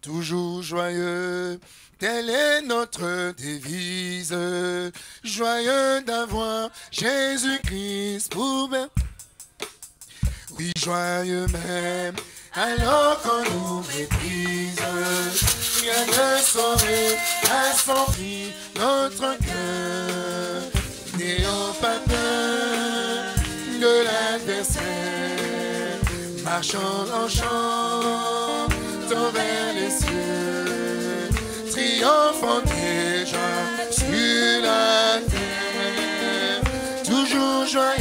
toujours joyeux. Telle est notre devise, joyeux d'avoir Jésus-Christ pour Oui, joyeux même, alors qu'on nous méprise, rien ne saurait assombrir notre cœur. N'ayons pas peur de l'adversaire, marchons en chant vers les cieux, triomphant déjà sur la terre, toujours joyeux,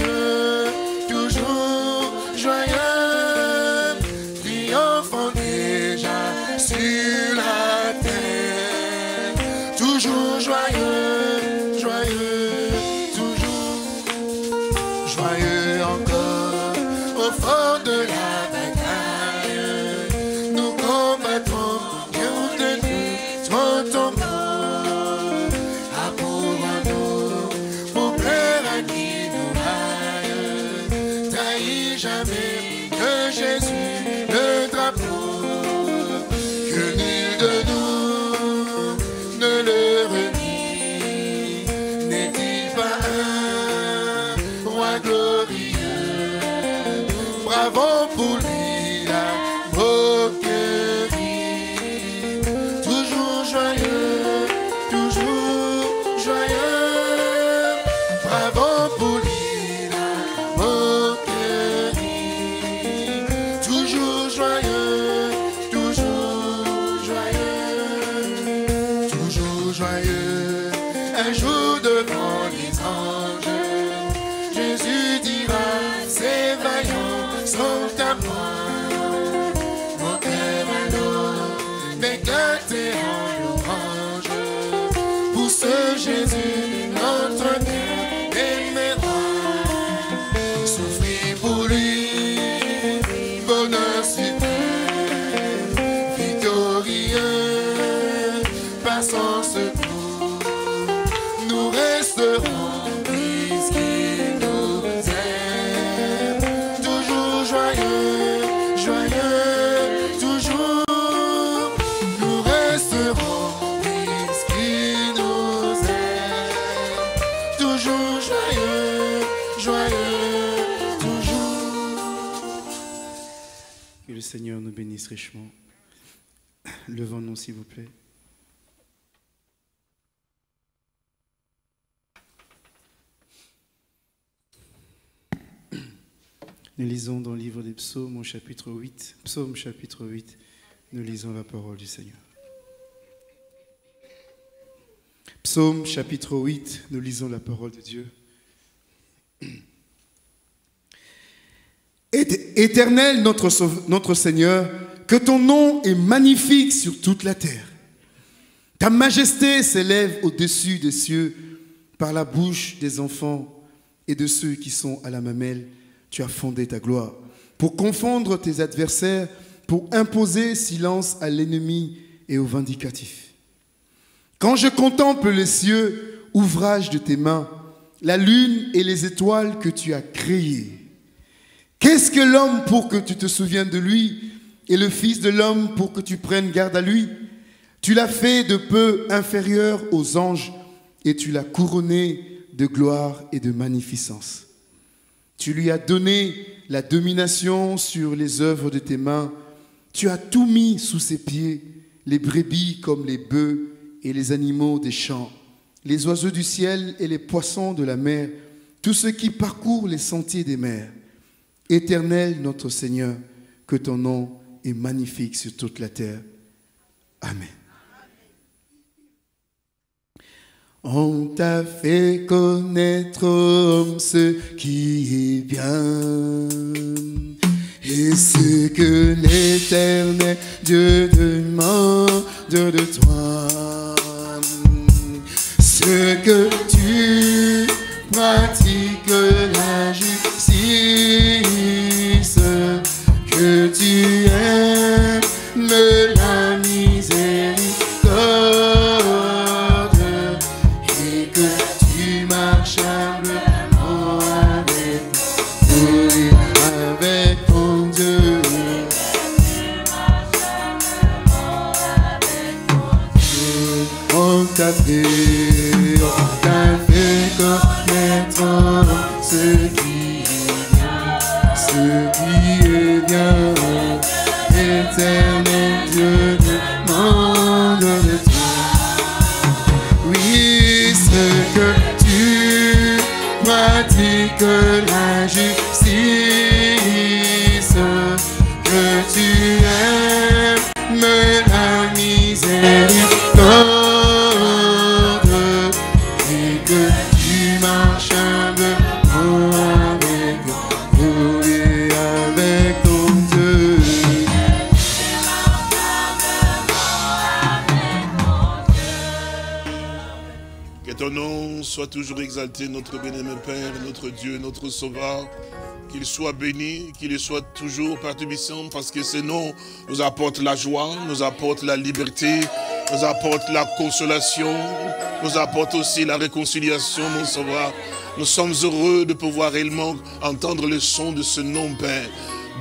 m'éclater en louange. Pour ce Jésus, notre cœur nous bénisse richement. Levons-nous, s'il vous plaît. Nous lisons dans le livre des psaumes au chapitre 8. Psaume chapitre 8. Nous lisons la parole du Seigneur. Psaume chapitre 8. Nous lisons la parole de Dieu. Éte- Éternel notre Seigneur, que ton nom est magnifique sur toute la terre. Ta majesté s'élève au-dessus des cieux par la bouche des enfants et de ceux qui sont à la mamelle. Tu as fondé ta gloire pour confondre tes adversaires, pour imposer silence à l'ennemi et au vindicatif. Quand je contemple les cieux, ouvrage de tes mains, la lune et les étoiles que tu as créées, Qu'est-ce que l'homme pour que tu te souviennes de lui et le Fils de l'homme pour que tu prennes garde à lui? Tu l'as fait de peu inférieur aux anges et tu l'as couronné de gloire et de magnificence. Tu lui as donné la domination sur les œuvres de tes mains. Tu as tout mis sous ses pieds, les brebis comme les bœufs et les animaux des champs, les oiseaux du ciel et les poissons de la mer, tous ceux qui parcourent les sentiers des mers. Éternel notre Seigneur, que ton nom est magnifique sur toute la terre. Amen. On t'a fait connaître, ce qui est bien. Et ce que l'éternel Dieu demande de toi. Ce que tu pratiques la justice, toujours exalté, notre bien-aimé Père, notre Dieu, notre Sauveur. Qu'il soit béni, qu'il soit toujours perturbissant, parce que ce nom nous apporte la joie, nous apporte la liberté, nous apporte la consolation, nous apporte aussi la réconciliation, mon Sauveur. Nous sommes heureux de pouvoir réellement entendre le son de ce nom, Père.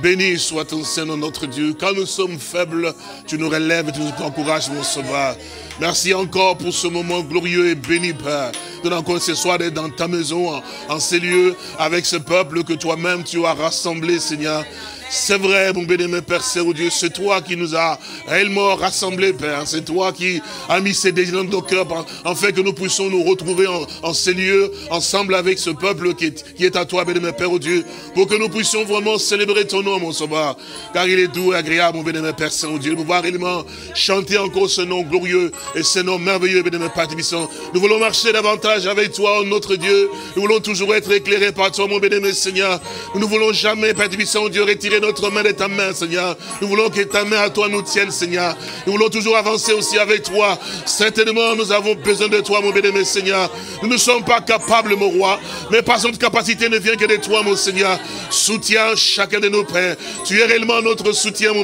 Béni soit ton Seigneur notre Dieu. Quand nous sommes faibles, tu nous relèves et tu nous encourages, mon Sauveur. Merci encore pour ce moment glorieux et béni, Père. Donne encore ce soir d'être dans ta maison, en, en ces lieux, avec ce peuple que toi-même tu as rassemblé, Seigneur. C'est vrai, mon bénémoine Père Saint-Dieu, c'est toi qui nous as réellement rassemblés, Père. C'est toi qui as mis ces désirs dans nos cœurs, en fait que nous puissions nous retrouver en, en ces lieux, ensemble avec ce peuple qui est, qui est à toi, bénémoine Père, oh Dieu, pour que nous puissions vraiment célébrer ton nom, mon sauveur. Car il est doux et agréable, mon bénémoine Père Saint-Dieu, de pouvoir réellement chanter encore ce nom glorieux et ce nom merveilleux, bénémoine Père Tibissant. Nous voulons marcher davantage avec toi, notre Dieu. Nous voulons toujours être éclairés par toi, mon bénémoine Seigneur. Nous ne voulons jamais, Père Tibissant, Dieu, retirer notre main de ta main, Seigneur. Nous voulons que ta main à toi nous tienne, Seigneur. Nous voulons toujours avancer aussi avec toi. Certainement, nous avons besoin de toi, mon bénémoine Seigneur. Nous ne sommes pas capables, mon roi, mais par notre capacité ne vient que de toi, mon Seigneur. Soutiens chacun de nos pères. Tu es réellement notre soutien, mon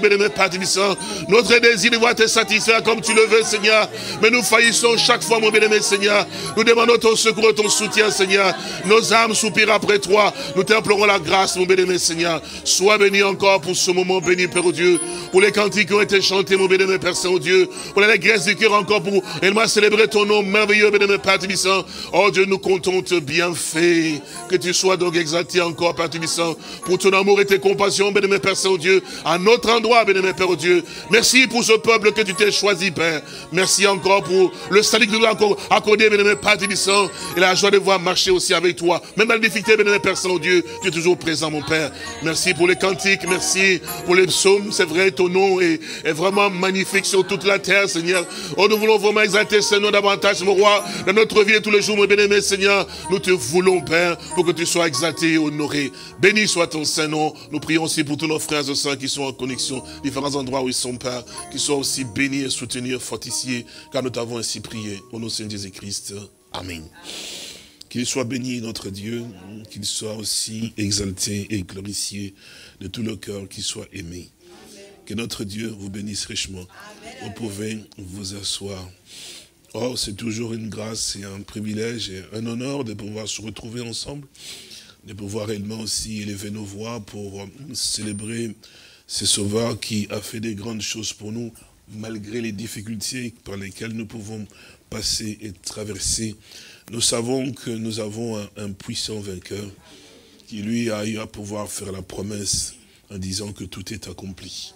Tibissant. Notre désir de voir te satisfaire comme tu le veux, Seigneur. Mais nous faillissons chaque fois, mon bénémoine Seigneur. Nous demandons ton secours ton soutien, Seigneur. Nos âmes soupirent après toi. Nous t'implorons la grâce, mon bénémoine Seigneur. Sois béni encore pour ce moment béni, Père Dieu. Pour les cantiques qui ont été chantés, mon bénémoine Père Saint-Dieu. Pour la graisse du cœur encore pour réellement célébrer ton nom merveilleux, bénémoine Père Tibissant. Oh Dieu, nous comptons te bienfait. Que tu sois donc exalté encore, Père Tibissant, pour ton amour et tes compassions, bénémoine Père Saint-Dieu, à notre endroit, bénémoine Père Dieu. Merci pour ce peuple que tu t'es choisi, Père. Merci encore pour le salut que tu nous as accordé, bénémoine Père Tibissant, et la joie de voir marcher aussi avec toi. Même dans la difficulté, bénémoine Père Saint-Dieu, tu es toujours présent, mon Père. Merci pour les cantiques, merci pour les psaumes. C'est vrai, ton nom est, vraiment magnifique sur toute la terre, Seigneur. Oh, nous voulons vraiment exalter ce nom davantage, mon roi, dans notre vie et tous les jours, mon bien-aimé Seigneur. Nous te voulons, Père, pour que tu sois exalté et honoré. Béni soit ton Saint-Nom. Nous prions aussi pour tous nos frères et sœurs qui sont en connexion, différents endroits où ils sont, Père, qui soient aussi bénis soutenus, fortifiés, car nous t'avons ainsi prié. Au nom de Seigneur Jésus-Christ. Amen. Qu'il soit béni notre Dieu, qu'il soit aussi exalté et glorifié de tout le cœur, qu'il soit aimé. Que notre Dieu vous bénisse richement. Vous pouvez vous asseoir. Oh, c'est toujours une grâce et un privilège et un honneur de pouvoir se retrouver ensemble, de pouvoir réellement aussi élever nos voix pour célébrer ce Sauveur qui a fait des grandes choses pour nous, malgré les difficultés par lesquelles nous pouvons passer et traverser. Nous savons que nous avons un, puissant vainqueur qui, lui, a eu à pouvoir faire la promesse en disant que tout est accompli.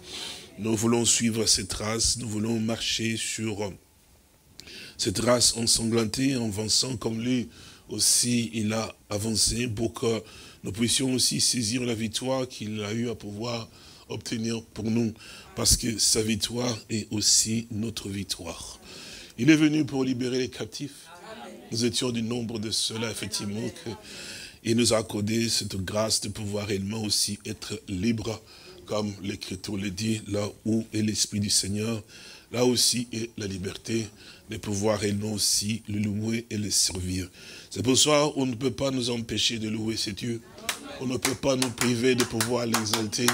Nous voulons suivre cette trace, nous voulons marcher sur cette race ensanglantée, avançant comme lui aussi il a avancé pour que nous puissions aussi saisir la victoire qu'il a eu à pouvoir obtenir pour nous, parce que sa victoire est aussi notre victoire. Il est venu pour libérer les captifs. Nous étions du nombre de ceux-là, effectivement, que il nous a accordé cette grâce de pouvoir réellement aussi être libre, comme l'Écriture le dit, là où est l'Esprit du Seigneur, là aussi est la liberté de pouvoir réellement aussi le louer et le servir. C'est pour ça qu'on ne peut pas nous empêcher de louer ce Dieu. On ne peut pas nous priver de pouvoir l'exalter,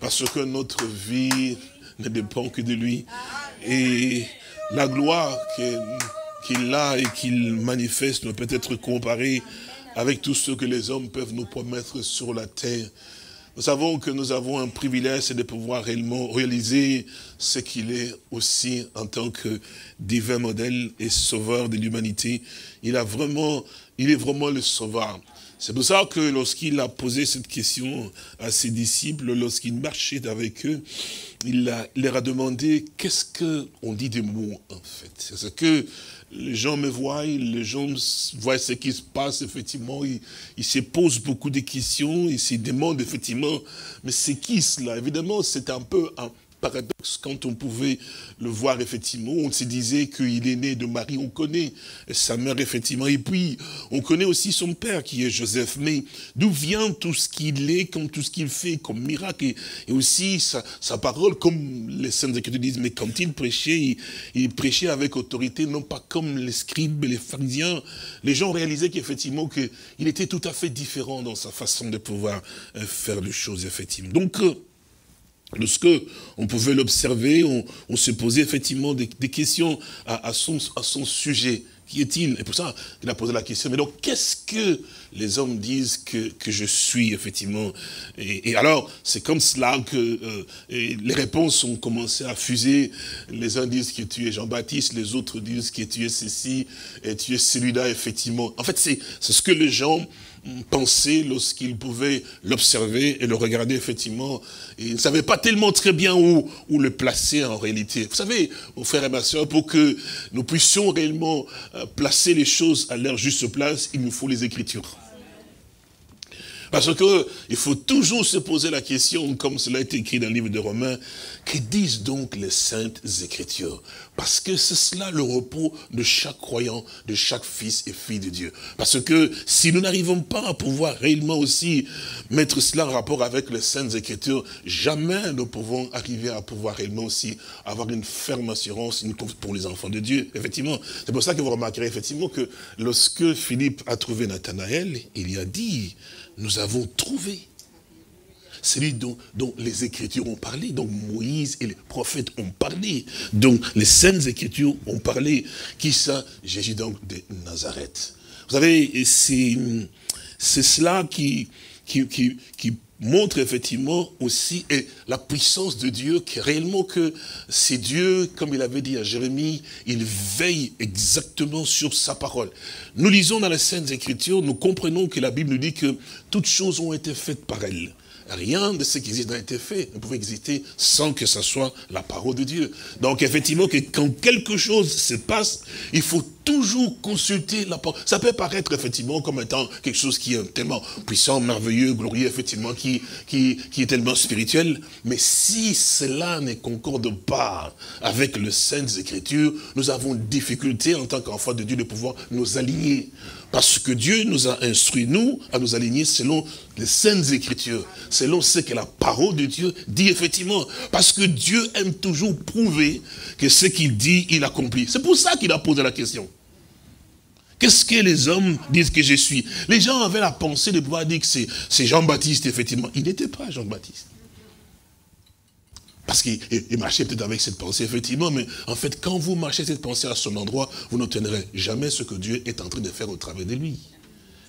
parce que notre vie ne dépend que de lui. Et la gloire que- qu'il a et qu'il manifeste ne peut être comparée avec tout ce que les hommes peuvent nous promettre sur la terre. nous savons que nous avons un privilège, c'est de pouvoir réellement réaliser ce qu'il est aussi en tant que divin modèle et sauveur de l'humanité. Il a vraiment, il est vraiment le sauveur. C'est pour ça que lorsqu'il a posé cette question à ses disciples, lorsqu'il marchait avec eux, il, leur a demandé qu'est-ce qu'on dit des mots en fait? C'est que les gens me voient, les gens voient ce qui se passe, effectivement, ils, se posent beaucoup de questions, ils se demandent effectivement, mais c'est qui cela? Évidemment, c'est un peu un paradoxe quand on pouvait le voir effectivement. On se disait qu'il est né de Marie, on connaît sa mère effectivement. Et puis, on connaît aussi son père qui est Joseph. Mais d'où vient tout ce qu'il est, comme tout ce qu'il fait comme miracle et, aussi sa, parole, comme les saints écritures disent, mais quand il prêchait, il, prêchait avec autorité, non pas comme les scribes, les pharisiens. Les gens réalisaient qu'effectivement, qu'il était tout à fait différent dans sa façon de pouvoir euh, faire les choses, effectivement. Donc, euh, Lorsque on pouvait l'observer, on, se posait effectivement des, questions à, son, à son sujet. Qui est-il? Et pour ça, il a posé la question, mais donc qu'est-ce que les hommes disent que, que je suis, effectivement? Et, alors, c'est comme cela que euh, les réponses ont commencé à fuser. Les uns disent que tu es Jean-Baptiste, les autres disent que tu es ceci, et tu es celui-là, effectivement. En fait, c'est ce que les gens penser lorsqu'il pouvait l'observer et le regarder effectivement. il ne savait pas tellement très bien où, où le placer en réalité. Vous savez, mon frère et ma soeur, pour que nous puissions réellement euh, placer les choses à leur juste place, il nous faut les Écritures. Parce que il faut toujours se poser la question, comme cela est écrit dans le livre de Romains, que disent donc les saintes écritures? Parce que c'est cela le repos de chaque croyant, de chaque fils et fille de Dieu. Parce que si nous n'arrivons pas à pouvoir réellement aussi mettre cela en rapport avec les saintes écritures, jamais nous pouvons arriver à pouvoir réellement aussi avoir une ferme assurance pour les enfants de Dieu. Effectivement, c'est pour ça que vous remarquerez effectivement que lorsque Philippe a trouvé Nathanaël, il y a dit, nous avons trouvé celui dont, les Écritures ont parlé, dont Moïse et les prophètes ont parlé, dont les saintes Écritures ont parlé. Qui ça Jésus donc de Nazareth. Vous savez, c'est cela qui montre effectivement aussi la puissance de Dieu, qui réellement que c'est Dieu, comme il avait dit à Jérémie, il veille exactement sur sa parole. Nous lisons dans les Saintes Écritures, nous comprenons que la Bible nous dit que toutes choses ont été faites par elle. Rien de ce qui existe n'a été fait, ne pouvait exister sans que ce soit la parole de Dieu. Donc effectivement, quand quelque chose se passe, il faut toujours consulter la parole. Ça peut paraître effectivement comme étant quelque chose qui est tellement puissant, merveilleux, glorieux, effectivement, qui, qui, qui est tellement spirituel. Mais si cela ne concorde pas avec le Saintes Écritures, nous avons difficulté en tant qu'enfants de Dieu de pouvoir nous aligner. Parce que Dieu nous a instruit, nous, à nous aligner selon les saintes écritures, selon ce que la parole de Dieu dit effectivement. Parce que Dieu aime toujours prouver que ce qu'il dit, il accomplit. C'est pour ça qu'il a posé la question. Qu'est-ce que les hommes disent que je suis? Les gens avaient la pensée de pouvoir dire que c'est Jean-Baptiste, effectivement. Il n'était pas Jean-Baptiste. Parce qu'il marchait peut-être avec cette pensée, effectivement, mais en fait, quand vous marchez cette pensée à son endroit, vous n'obtiendrez jamais ce que Dieu est en train de faire au travers de lui.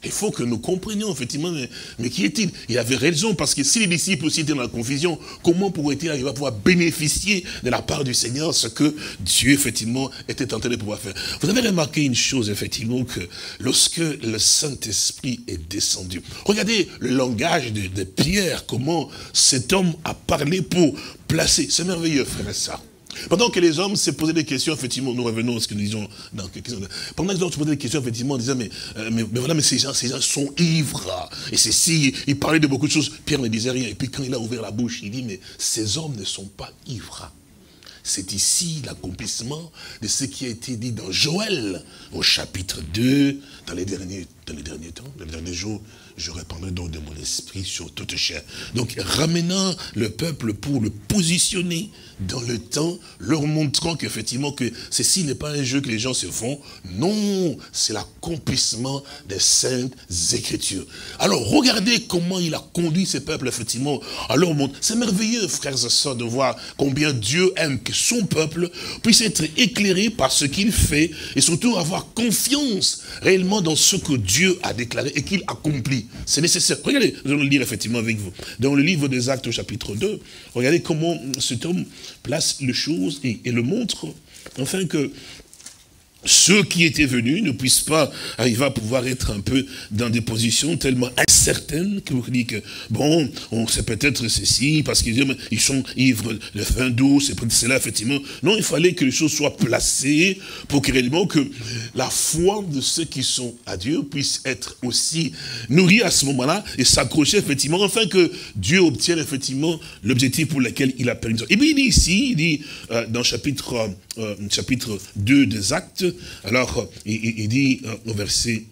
Il faut que nous comprenions, effectivement, mais, qui est-il? Il avait raison, parce que si les disciples aussi étaient dans la confusion, comment pourrait-il arriver à pouvoir bénéficier de la part du Seigneur ce que Dieu, effectivement, était en train de pouvoir faire? Vous avez remarqué une chose, effectivement, que lorsque le Saint-Esprit est descendu, regardez le langage de, Pierre, comment cet homme a parlé pour placer, c'est merveilleux, frère et ça. Pendant que les hommes se posaient des questions, effectivement, nous revenons à ce que nous disons dans quelques Pendant que les hommes se posaient des questions, effectivement, en disant, mais, euh, mais, voilà, mais ces gens, ces gens sont ivres. Et c'est si, ils parlaient de beaucoup de choses. Pierre ne disait rien. Et puis quand il a ouvert la bouche, il dit, mais ces hommes ne sont pas ivres. C'est ici l'accomplissement de ce qui a été dit dans Joël, au chapitre 2, dans les derniers, dans les derniers temps, dans les derniers jours je répandrai donc de mon esprit sur toute chair. Donc, ramenant le peuple pour le positionner dans le temps, leur montrant qu'effectivement que ceci n'est pas un jeu que les gens se font. Non, c'est l'accomplissement des saintes écritures. Alors, regardez comment il a conduit ce peuple, effectivement, à leur monde. C'est merveilleux, frères et sœurs, de voir combien Dieu aime que son peuple puisse être éclairé par ce qu'il fait et surtout avoir confiance réellement dans ce que Dieu Dieu a déclaré et qu'il accomplit. C'est nécessaire. Regardez, nous allons le lire effectivement avec vous. Dans le livre des Actes au chapitre 2, regardez comment cet homme place les choses et, le montre, afin que ceux qui étaient venus ne puissent pas arriver à pouvoir être un peu dans des positions tellement incertaines que vous dites que, bon, on sait peut-être ceci, parce qu'ils ils sont ivres de fin d'eau, c'est cela, effectivement. Non, il fallait que les choses soient placées pour que réellement que la foi de ceux qui sont à Dieu puisse être aussi nourrie à ce moment-là et s'accrocher effectivement, afin que Dieu obtienne effectivement l'objectif pour lequel il a permis. Et puis il dit ici, il dit euh, dans chapitre, euh, chapitre 2 des Actes, alors, il, dit euh, au verset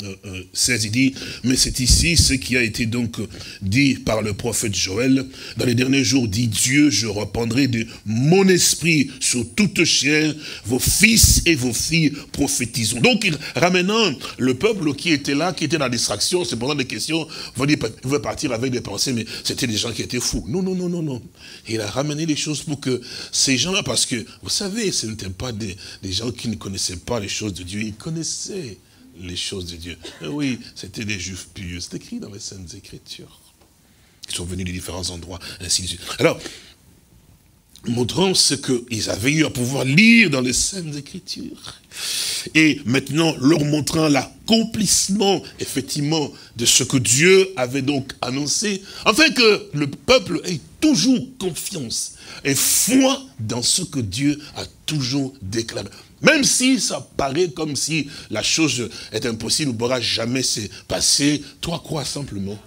16, euh, euh, il dit, mais c'est ici ce qui a été donc dit par le prophète Joël. Dans les derniers jours, dit Dieu, je reprendrai de mon esprit sur toute chair, vos fils et vos filles prophétisons. Donc, ramenant le peuple qui était là, qui était dans la distraction, c'est pendant des questions, vous pouvez partir avec des pensées, mais c'était des gens qui étaient fous. Non, non, non, non, non. Il a ramené les choses pour que ces gens-là, parce que, vous savez, ce n'étaient pas des, des gens qui ne connaissaient pas les choses de Dieu. Ils connaissaient les choses de Dieu. oui, c'était des juifs pieux. C'est écrit dans les Saintes Écritures. Ils sont venus de différents endroits, ainsi de suite. Alors, montrant ce qu'ils avaient eu à pouvoir lire dans les Saintes Écritures. Et maintenant, leur montrant l'accomplissement, effectivement, de ce que Dieu avait donc annoncé, afin que le peuple ait toujours confiance et foi dans ce que Dieu a toujours déclaré. Même si ça paraît comme si la chose est impossible, ne pourra jamais se passer, toi crois simplement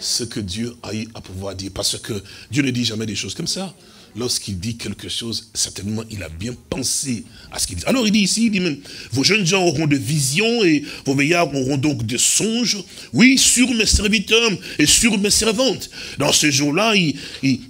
ce que Dieu a eu à pouvoir dire. Parce que Dieu ne dit jamais des choses comme ça. Lorsqu'il dit quelque chose, certainement, il a bien pensé à ce qu'il dit. Alors, il dit ici, il dit même, vos jeunes gens auront de visions et vos veillards auront donc de songes. Oui, sur mes serviteurs et sur mes servantes. Dans ces jours-là,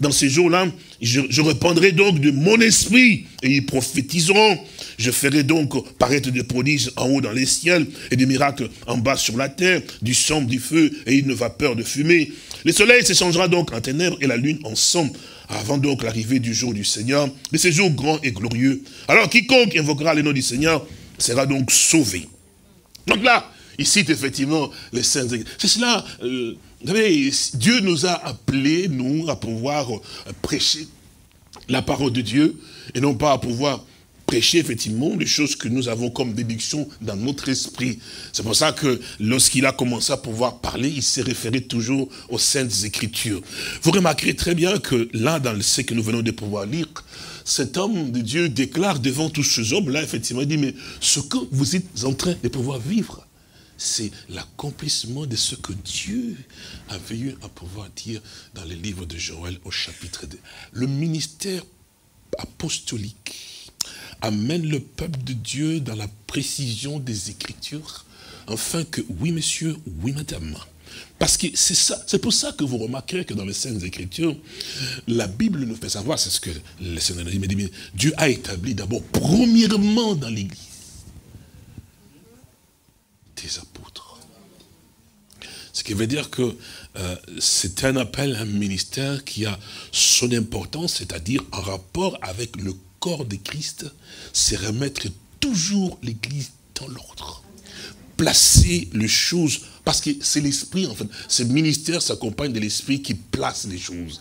dans ces jours-là, je, je répandrai donc de mon esprit et ils prophétiseront. Je ferai donc paraître des prodiges en haut dans les ciels et des miracles en bas sur la terre, du sang, du feu et une vapeur de fumée. Le soleil s'échangera donc en ténèbres et la lune en sang avant donc l'arrivée du jour du Seigneur, de ce jour grand et glorieux. Alors quiconque invoquera le nom du Seigneur sera donc sauvé. Donc là, il cite effectivement les saints. C'est cela, euh, vous savez, Dieu nous a appelés, nous, à pouvoir euh, prêcher la parole de Dieu, et non pas à pouvoir prêcher effectivement les choses que nous avons comme déduction dans notre esprit. C'est pour ça que lorsqu'il a commencé à pouvoir parler, il s'est référé toujours aux Saintes Écritures. Vous remarquerez très bien que là, dans ce que nous venons de pouvoir lire, cet homme de Dieu déclare devant tous ces hommes-là, effectivement, il dit, mais ce que vous êtes en train de pouvoir vivre, c'est l'accomplissement de ce que Dieu avait eu à pouvoir dire dans les livres de Joël au chapitre 2. Le ministère apostolique amène le peuple de Dieu dans la précision des Écritures, afin que, oui monsieur, oui madame, parce que c'est ça, c'est pour ça que vous remarquerez que dans les Saintes Écritures, la Bible nous fait savoir, c'est ce que le Seigneur dit, mais Dieu a établi d'abord, premièrement dans l'Église, des apôtres. Ce qui veut dire que euh, c'est un appel, un ministère qui a son importance, c'est-à-dire en rapport avec le corps de Christ, c'est remettre toujours l'Église dans l'ordre. Placer les choses, parce que c'est l'Esprit, en fait. Ce ministère s'accompagne de l'Esprit qui place les choses.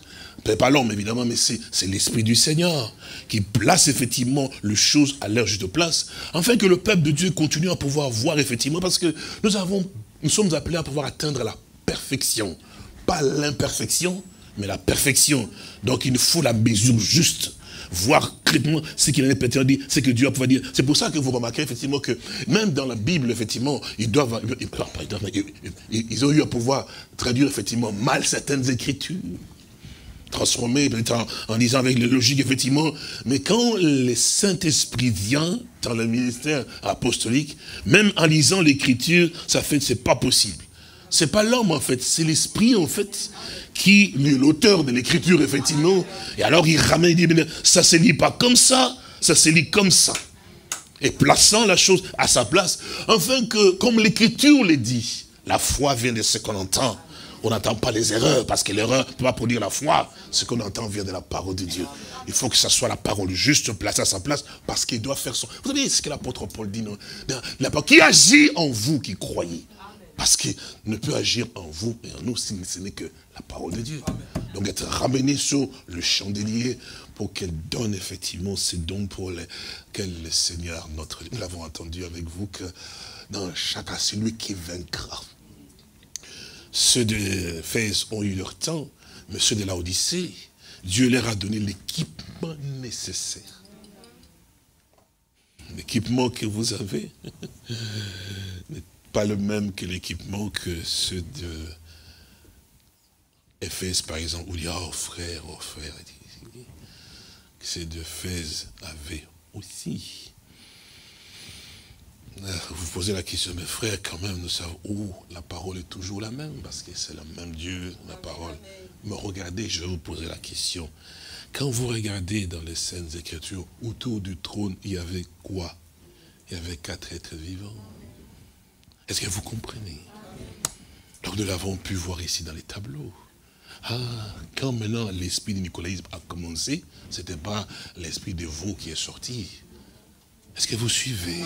Pas l'homme, évidemment, mais c'est l'Esprit du Seigneur qui place effectivement les choses à leur juste place, afin que le peuple de Dieu continue à pouvoir voir effectivement, parce que nous avons, nous sommes appelés à pouvoir atteindre la perfection. Pas l'imperfection, mais la perfection. Donc il nous faut la mesure juste voir clairement ce qu'il en est dit, ce que Dieu a dire. C'est pour ça que vous remarquez effectivement que même dans la Bible, effectivement, ils doivent, ils ont eu à pouvoir traduire effectivement mal certaines écritures transformer en, en disant avec la logique, effectivement. Mais quand le Saint-Esprit vient dans le ministère apostolique, même en lisant l'écriture, ça fait, c'est pas possible. C'est pas l'homme, en fait, c'est l'esprit, en fait, qui l'auteur de l'écriture, effectivement. Et alors, il ramène, il dit, ça se lit pas comme ça, ça se lit comme ça. Et plaçant la chose à sa place, afin que, comme l'écriture le dit, la foi vient de ce qu'on entend. On n'entend pas les erreurs, parce que l'erreur ne peut pas produire la foi. Ce qu'on entend vient de la parole de Dieu. Il faut que ce soit la parole juste placée à sa place, parce qu'il doit faire son... Vous savez ce que l'apôtre Paul dit, non? Qui agit en vous qui croyez? Parce qu'il ne peut agir en vous et en nous si ce n'est que la parole de Dieu. Donc être ramené sur le chandelier pour qu'elle donne effectivement ces dons pour lesquels le Seigneur, notre nous l'avons entendu avec vous, que dans chaque celui qui vaincra. Ceux de Fès ont eu leur temps, mais ceux de la Odyssée, Dieu leur a donné l'équipement nécessaire. L'équipement que vous avez n'est pas le même que l'équipement que ceux de Éphèse, par exemple, où il y a, oh frère, oh frère, ceux Fès avaient aussi. Euh, vous posez la question, mes frères, quand même, nous savons où la parole est toujours la même, parce que c'est le même Dieu, la parole. Mais regardez, je vais vous poser la question. Quand vous regardez dans les scènes Écritures, autour du trône, il y avait quoi? Il y avait quatre êtres vivants. Est-ce que vous comprenez? Donc nous l'avons pu voir ici dans les tableaux. Ah, quand maintenant l'esprit du nicolaïsme a commencé, ce n'était pas l'esprit de vous qui est sorti. Est-ce que vous suivez?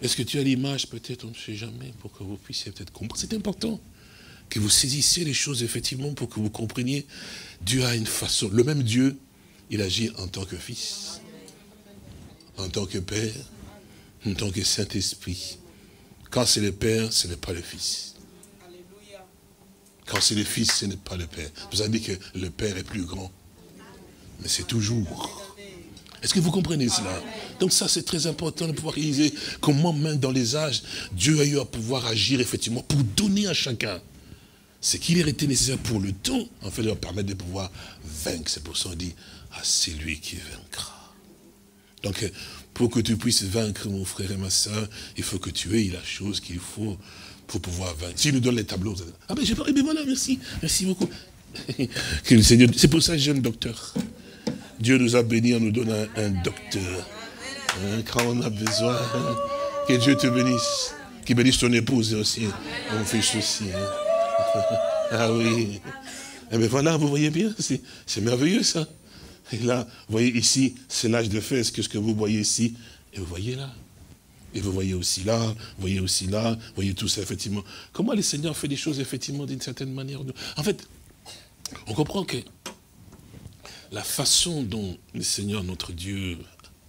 Est-ce que tu as l'image? Peut-être, on ne sait jamais, pour que vous puissiez peut-être comprendre. C'est important que vous saisissiez les choses, effectivement, pour que vous compreniez. Dieu a une façon. Le même Dieu, il agit en tant que fils, en tant que père, en tant que Saint-Esprit. Quand c'est le Père, ce n'est pas le Fils. Quand c'est le Fils, ce n'est pas le Père. Vous avez dit que le Père est plus grand. Mais c'est toujours. Est-ce que vous comprenez cela? Donc ça, c'est très important de pouvoir réaliser comment même dans les âges, Dieu a eu à pouvoir agir effectivement pour donner à chacun ce qu'il était nécessaire pour le temps, en fait, leur permettre de pouvoir vaincre. C'est pour ça qu'on dit, ah, c'est lui qui vaincra. Donc, pour que tu puisses vaincre mon frère et ma soeur, il faut que tu aies la chose qu'il faut pour pouvoir vaincre. S'il nous donne les tableaux, ah ben j'ai pas, ben voilà, merci, merci beaucoup. que le Seigneur, c'est pour ça jeune docteur. Dieu nous a bénis en nous donnant un, docteur. Quand on a besoin, que Dieu te bénisse. Qu'il bénisse ton épouse aussi, mon fils aussi. Hein. ah oui. Eh bien voilà, vous voyez bien, c'est merveilleux ça. Et là, vous voyez ici, c'est l'âge de fès, que ce que vous voyez ici, et vous voyez là. Et vous voyez aussi là, vous voyez aussi là, vous voyez tout ça, effectivement. Comment le Seigneur fait des choses, effectivement, d'une certaine manière? En fait, on comprend que la façon dont le Seigneur, notre Dieu,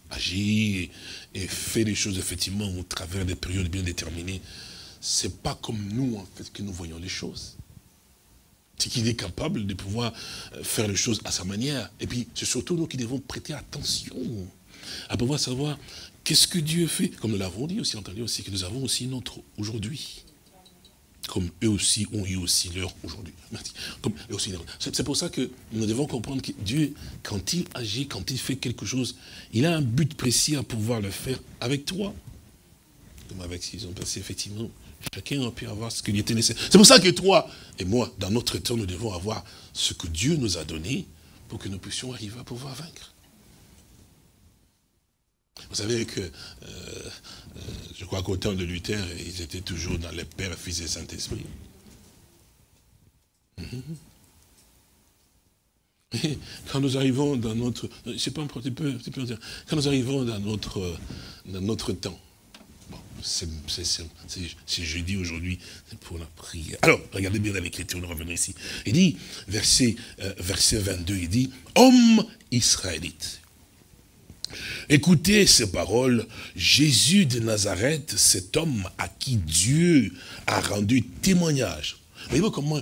agit et fait des choses, effectivement, au travers des périodes bien déterminées, c'est pas comme nous, en fait, que nous voyons les choses. C'est qu'il est capable de pouvoir euh, faire les choses à sa manière. Et puis, c'est surtout nous qui devons prêter attention à pouvoir savoir qu'est-ce que Dieu fait. Comme nous l'avons dit aussi, entendu aussi, que nous avons aussi notre aujourd'hui. Comme eux aussi ont eu aussi leur aujourd'hui. C'est pour ça que nous devons comprendre que Dieu, quand il agit, quand il fait quelque chose, il a un but précis à pouvoir le faire avec toi. Comme avec ce qu'ils ont passé, effectivement, Chacun a pu avoir ce qu'il était nécessaire. C'est pour ça que toi et moi, dans notre temps, nous devons avoir ce que Dieu nous a donné pour que nous puissions arriver à pouvoir vaincre. Vous savez que, euh, euh, je crois qu'au temps de Luther, ils étaient toujours dans les Pères, Fils et Saint-Esprit. Mhm. Quand nous arrivons dans notre... Pas Quand nous arrivons dans notre, dans notre temps, c'est jeudi aujourd'hui, c'est pour la prière. Alors, regardez bien dans l'écriture, on revenir ici. Il dit, verset, euh, verset 22, il dit, Homme israélite, écoutez ces paroles, Jésus de Nazareth, cet homme à qui Dieu a rendu témoignage Voyez-vous comment,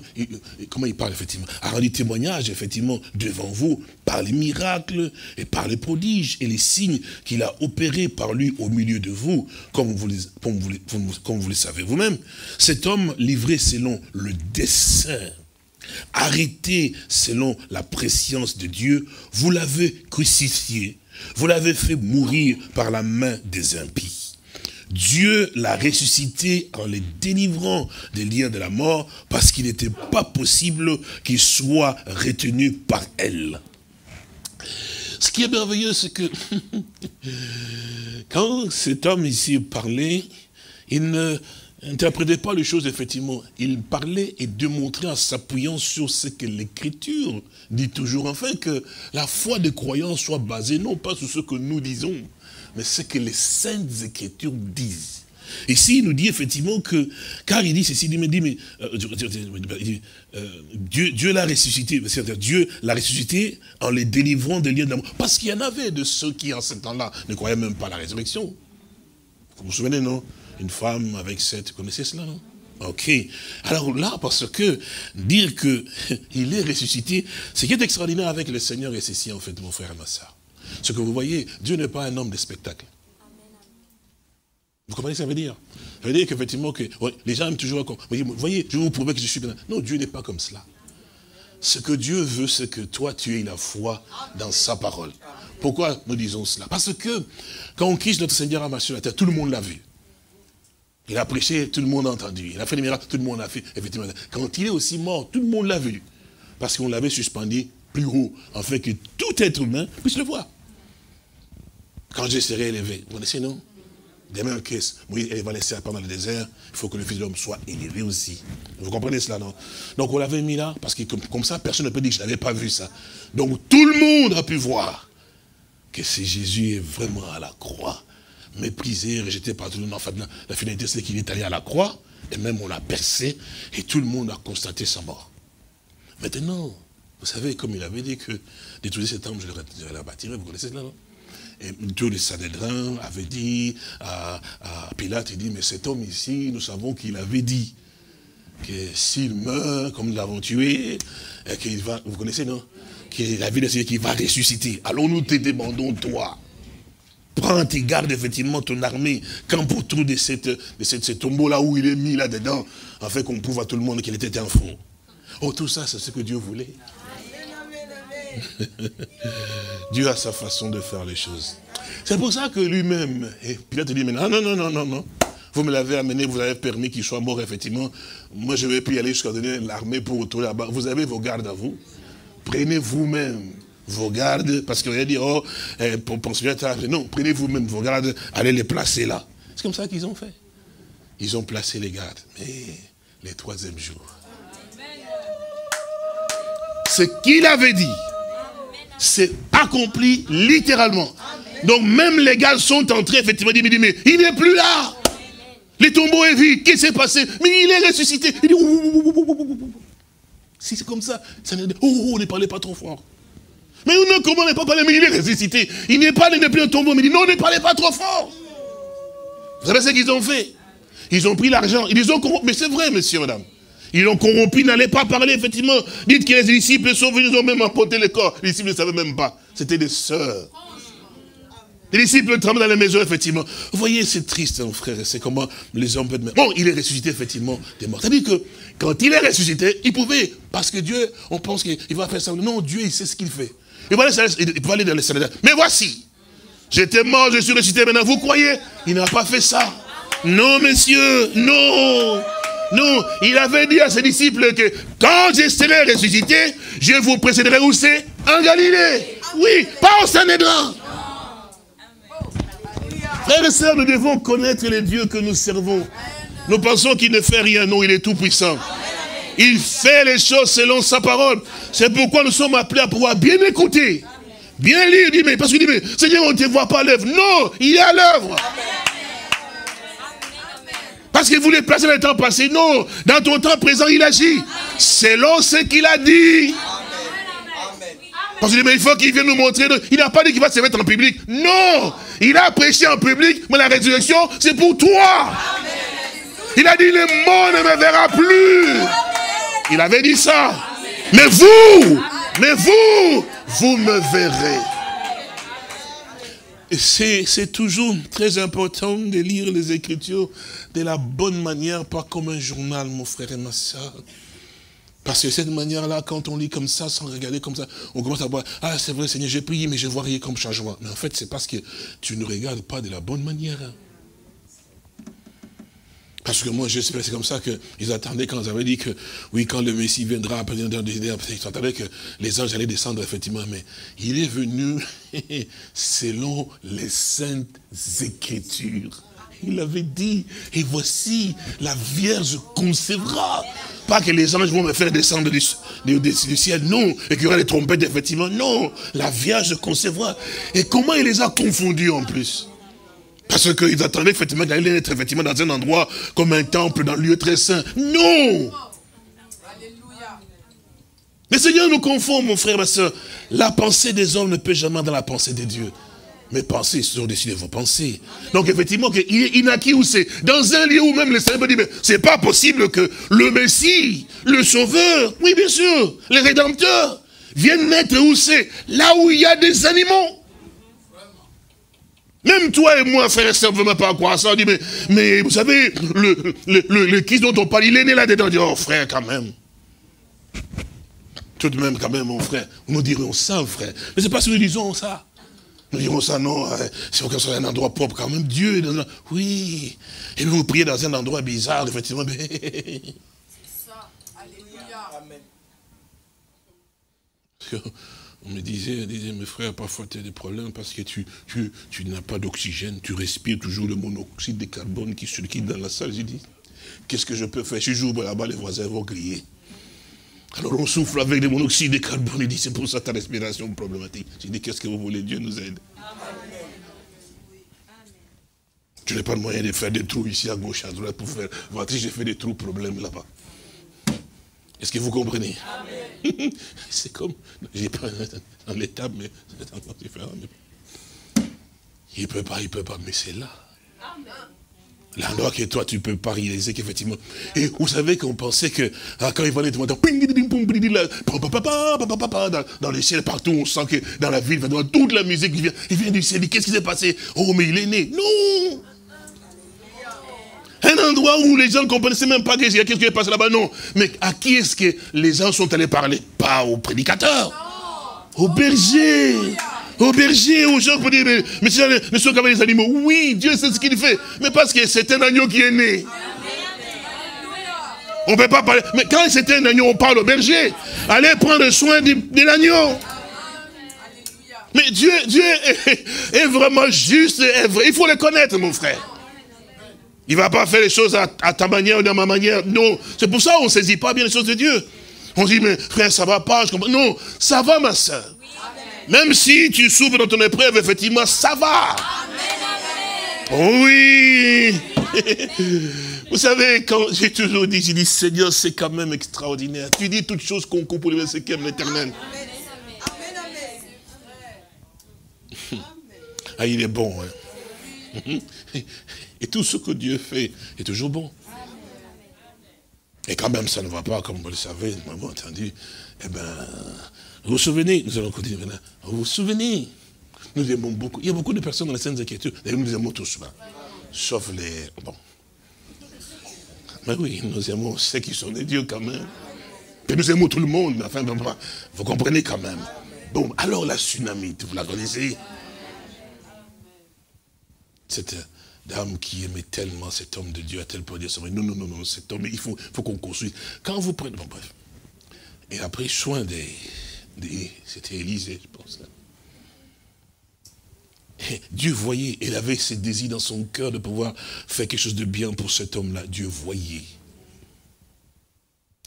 il parle, effectivement? A rendu témoignage, effectivement, devant vous, par les miracles et par les prodiges et les signes qu'il a opérés par lui au milieu de vous, comme vous, vous, comme vous le savez vous-même. Cet homme livré selon le dessein, arrêté selon la préscience de Dieu, vous l'avez crucifié, vous l'avez fait mourir par la main des impies. Dieu l'a ressuscité en le délivrant des liens de la mort parce qu'il n'était pas possible qu'il soit retenu par elle. Ce qui est merveilleux, c'est que quand cet homme ici parlait, il ne pas les choses effectivement. Il parlait et démontrait en s'appuyant sur ce que l'Écriture dit toujours, afin que la foi des croyants soit basée non pas sur ce que nous disons, mais ce que les saintes écritures disent. Ici, il nous dit effectivement que, car il dit ceci, il me dit, mais, Dieu, l'a ressuscité, c'est-à-dire Dieu l'a ressuscité en les délivrant des liens d'amour. Parce qu'il y en avait de ceux qui, en ce temps-là, ne croyaient même pas à la résurrection. Vous vous souvenez, non? Une femme avec sept, vous connaissez cela, non? Ok. Alors là, parce que dire qu'il est ressuscité, ce qui est extraordinaire avec le Seigneur et ceci, en fait, mon frère et ma soeur. Ce que vous voyez, Dieu n'est pas un homme de spectacle. Vous comprenez ce que ça veut dire? Ça veut dire qu'effectivement, que, les gens aiment toujours... Vous voyez, je vais vous prouver que je suis. Non, Dieu n'est pas comme cela. Ce que Dieu veut, c'est que toi, tu aies la foi dans sa parole. Pourquoi nous disons cela? Parce que quand Christ, notre Seigneur, a marché sur la terre, tout le monde l'a vu. Il a prêché, tout le monde a entendu. Il a fait des miracles, tout le monde a fait. Effectivement. Quand il est aussi mort, tout le monde l'a vu. Parce qu'on l'avait suspendu plus haut, afin que tout être humain puisse le voir. Quand je serai élevé, vous connaissez, non? Des mêmes que Moïse va laisser pendant le désert, il faut que le Fils de l'homme soit élevé aussi. Vous comprenez cela, non? Donc on l'avait mis là, parce que comme, ça, personne ne peut dire que je n'avais pas vu ça. Donc tout le monde a pu voir que si Jésus est vraiment à la croix, méprisé, rejeté par tout le monde. En fait, la finalité, c'est qu'il est allé à la croix, et même on l'a percé, et tout le monde a constaté sa mort. Maintenant, vous savez, comme il avait dit que détruire cet homme, je le bâtirai, vous connaissez cela, non? Et tous les Sanhédrins avaient dit à, Pilate, il dit, mais cet homme ici, nous savons qu'il avait dit que s'il meurt, comme nous l'avons tué, va, vous connaissez, non? Qu'il a vu qu'il va ressusciter. Alors nous te demandons, toi, prends tes gardes, effectivement, ton armée, campe autour de, cette, de cette, ce tombeau-là où il est mis là-dedans, afin qu'on prouve à tout le monde qu'il était un fond. Oh, tout ça, c'est ce que Dieu voulait. Dieu a sa façon de faire les choses. C'est pour ça que lui-même, et Pilate dit, mais non, non, non, non, non. Vous me l'avez amené, vous avez permis qu'il soit mort, effectivement. Moi, je ne vais plus aller jusqu'à donner l'armée pour autour là-bas. Vous avez vos gardes à vous. Prenez vous-même vos gardes, parce qu'on va dire, oh, eh, pour à Non, prenez vous-même vos gardes, allez les placer là. C'est comme ça qu'ils ont fait. Ils ont placé les gardes. Mais les troisième jour, ce qu'il avait dit, c'est accompli littéralement. Donc même les gardes sont entrés, effectivement, il dit, mais il n'est plus là. Les tombeaux est vide. Qu'est-ce qui s'est passé? Mais il est ressuscité. Il dit, si c'est comme ça, ça ne, oh, ne parlez pas trop fort. Mais non, comment ne pas parler Mais il est ressuscité. Il n'est pas, il n'est plus un tombeau. Mais il dit, non, ne parlez pas trop fort. Vous savez ce qu'ils ont fait? Ils ont pris l'argent. Ils ont corrompu. Mais c'est vrai, monsieur, madame. Ils l'ont corrompu, n'allez pas parler, effectivement. Dites que les disciples sont venus, ils ont même apporté le corps. Les disciples ne savaient même pas. C'était des sœurs. Les disciples tremblent dans la maison, effectivement. Vous voyez, c'est triste, mon frère, c'est comment les hommes peuvent... Bon, il est ressuscité, effectivement, des morts. C'est-à-dire que, quand il est ressuscité, il pouvait, parce que Dieu, on pense qu'il va faire ça. Non, Dieu, il sait ce qu'il fait. Il va aller dans les salades. Mais voici, j'étais mort, je suis ressuscité, maintenant vous croyez? Il n'a pas fait ça. Non, messieurs, non. Non, il avait dit à ses disciples que quand je serai ressuscité, je vous précéderai où c'est? En Galilée. Oui, pas au Sanhédrin. Frères et sœurs, nous devons connaître les dieux que nous servons. Nous pensons qu'il ne fait rien. Non, il est tout puissant. Il fait les choses selon sa parole. C'est pourquoi nous sommes appelés à pouvoir bien écouter. Bien lire, mais parce que dit, mais Seigneur, on ne te voit pas à l'œuvre. Non, il est à l'œuvre. Parce qu'il voulait placer le temps passé. Non, dans ton temps présent, il agit. Selon ce qu'il a dit. Parce qu'il dit, mais il faut qu'il vienne nous montrer. Il n'a pas dit qu'il va se mettre en public. Non, il a prêché en public, mais la résurrection, c'est pour toi. Il a dit, le monde ne me verra plus. Il avait dit ça. Mais vous, mais vous, vous me verrez. C'est toujours très important de lire les Écritures de la bonne manière, pas comme un journal, mon frère et ma soeur. Parce que cette manière-là, quand on lit comme ça, sans regarder comme ça, on commence à voir, ah c'est vrai Seigneur, j'ai prié, mais je vois rien comme changement. Mais en fait, c'est parce que tu ne regardes pas de la bonne manière. Parce que moi, je sais, c'est comme ça qu'ils attendaient quand ils avaient dit que, oui, quand le Messie viendra, ils attendaient que les anges allaient descendre, effectivement, mais il est venu selon les saintes écritures. Il avait dit, et voici, la Vierge concevra. Pas que les anges vont me faire descendre du, ciel, non. Et qu'il y aura des trompettes, effectivement, non. La Vierge concevra. Et comment il les a confondus en plus? Parce qu'ils attendaient effectivement d'aller être effectivement dans un endroit comme un temple, dans un lieu très saint. Non Le Seigneur nous confond, mon frère, ma soeur. La pensée des hommes ne peut jamais dans la pensée de Dieu. Mes pensées sont décidées de vos pensées. Donc effectivement, il, n'a qui où c'est Dans un lieu où même le Seigneur dit, mais c'est pas possible que le Messie, le Sauveur, oui bien sûr, le Rédempteur, vienne mettre où c'est Là où il y a des animaux. Même toi et moi, frère et ne veut pas croire ça. On dit, mais, mais vous savez, le, le, le, Christ dont on parle, il est né là-dedans. On dit, oh frère, quand même. Tout de même, quand même, mon frère. Nous dirons ça, frère. Mais c'est pas si nous disons ça. Nous dirons ça, non, hein, c'est qu'on soit un endroit propre quand même. Dieu est dans un... Oui. Et vous priez dans un endroit bizarre, effectivement. c'est ça. Alléluia. Amen. On me disait, disait, mes frères, parfois tu as des problèmes parce que tu, tu, tu n'as pas d'oxygène, tu respires toujours le monoxyde de carbone qui liquide dans la salle. J'ai dit, qu'est-ce que je peux faire? Si j'ouvre là-bas, les voisins vont crier. Alors on souffle avec le monoxyde de carbone, il dit, c'est pour ça ta respiration problématique. J'ai dit, qu'est-ce que vous voulez? Dieu nous aide. Je n'ai pas le moyen de faire des trous ici à gauche, à droite pour faire. Voici, j'ai fait des trous problèmes là-bas. Est-ce que vous comprenez? C'est comme, j'ai pas dans l'étape, mais c'est différent. Il ne peut pas, il ne peut pas, mais c'est là. L'endroit que toi, tu peux pas réaliser qu'effectivement. Et vous savez qu'on pensait que ah, quand il va aller dans, dans le ciel, partout, on sent que dans la ville, toute la musique qui vient, il vient du ciel. Qu'est-ce qui s'est passé? Oh, mais il est né. Non un endroit où les gens ne comprenaient même pas qu'est-ce qui est passé là-bas, non. Mais à qui est-ce que les gens sont allés parler? Pas au prédicateur. Au berger. Au berger, aux gens pour dire, mais, mais ne sont qu'avec les animaux. Oui, Dieu sait ce qu'il fait. Mais parce que c'est un agneau qui est né. On ne peut pas parler. Mais quand c'est un agneau, on parle au berger. Allez prendre soin de, l'agneau. Mais Dieu, Dieu est, vraiment juste et vrai. Il faut le connaître, mon frère. Il ne va pas faire les choses à, ta manière ou à ma manière. Non. C'est pour ça qu'on ne saisit pas bien les choses de Dieu. On dit, mais frère, ça va pas. Je comprends. Non, ça va, ma soeur. Même si tu souffres dans ton épreuve, effectivement, ça va. Oui. Vous savez, quand j'ai toujours dit, j'ai dit, Seigneur, c'est quand même extraordinaire. Tu dis toutes choses qu'on coupe pour le aime l'éternel. Ah, il est bon. Hein. Et tout ce que Dieu fait est toujours bon. Et quand même, ça ne va pas, comme vous le savez, nous avons entendu. Eh bien, vous vous souvenez, nous allons continuer maintenant. Vous vous souvenez, nous aimons beaucoup. Il y a beaucoup de personnes dans les Saintes Écritures, d'ailleurs nous aimons tous, là. sauf les... Bon. Mais oui, nous aimons ceux qui sont des dieux quand même. Et nous aimons tout le monde, mais enfin, vous comprenez quand même. Bon, alors la tsunami, vous la connaissez? C'était dame qui aimait tellement cet homme de Dieu à tel point de dire, non, non, non, non, cet homme, il faut, faut qu'on construise. Quand vous prenez, bon bref, et après soin des, des c'était Élisée, je pense. Dieu voyait, il avait ce désir dans son cœur de pouvoir faire quelque chose de bien pour cet homme-là. Dieu voyait.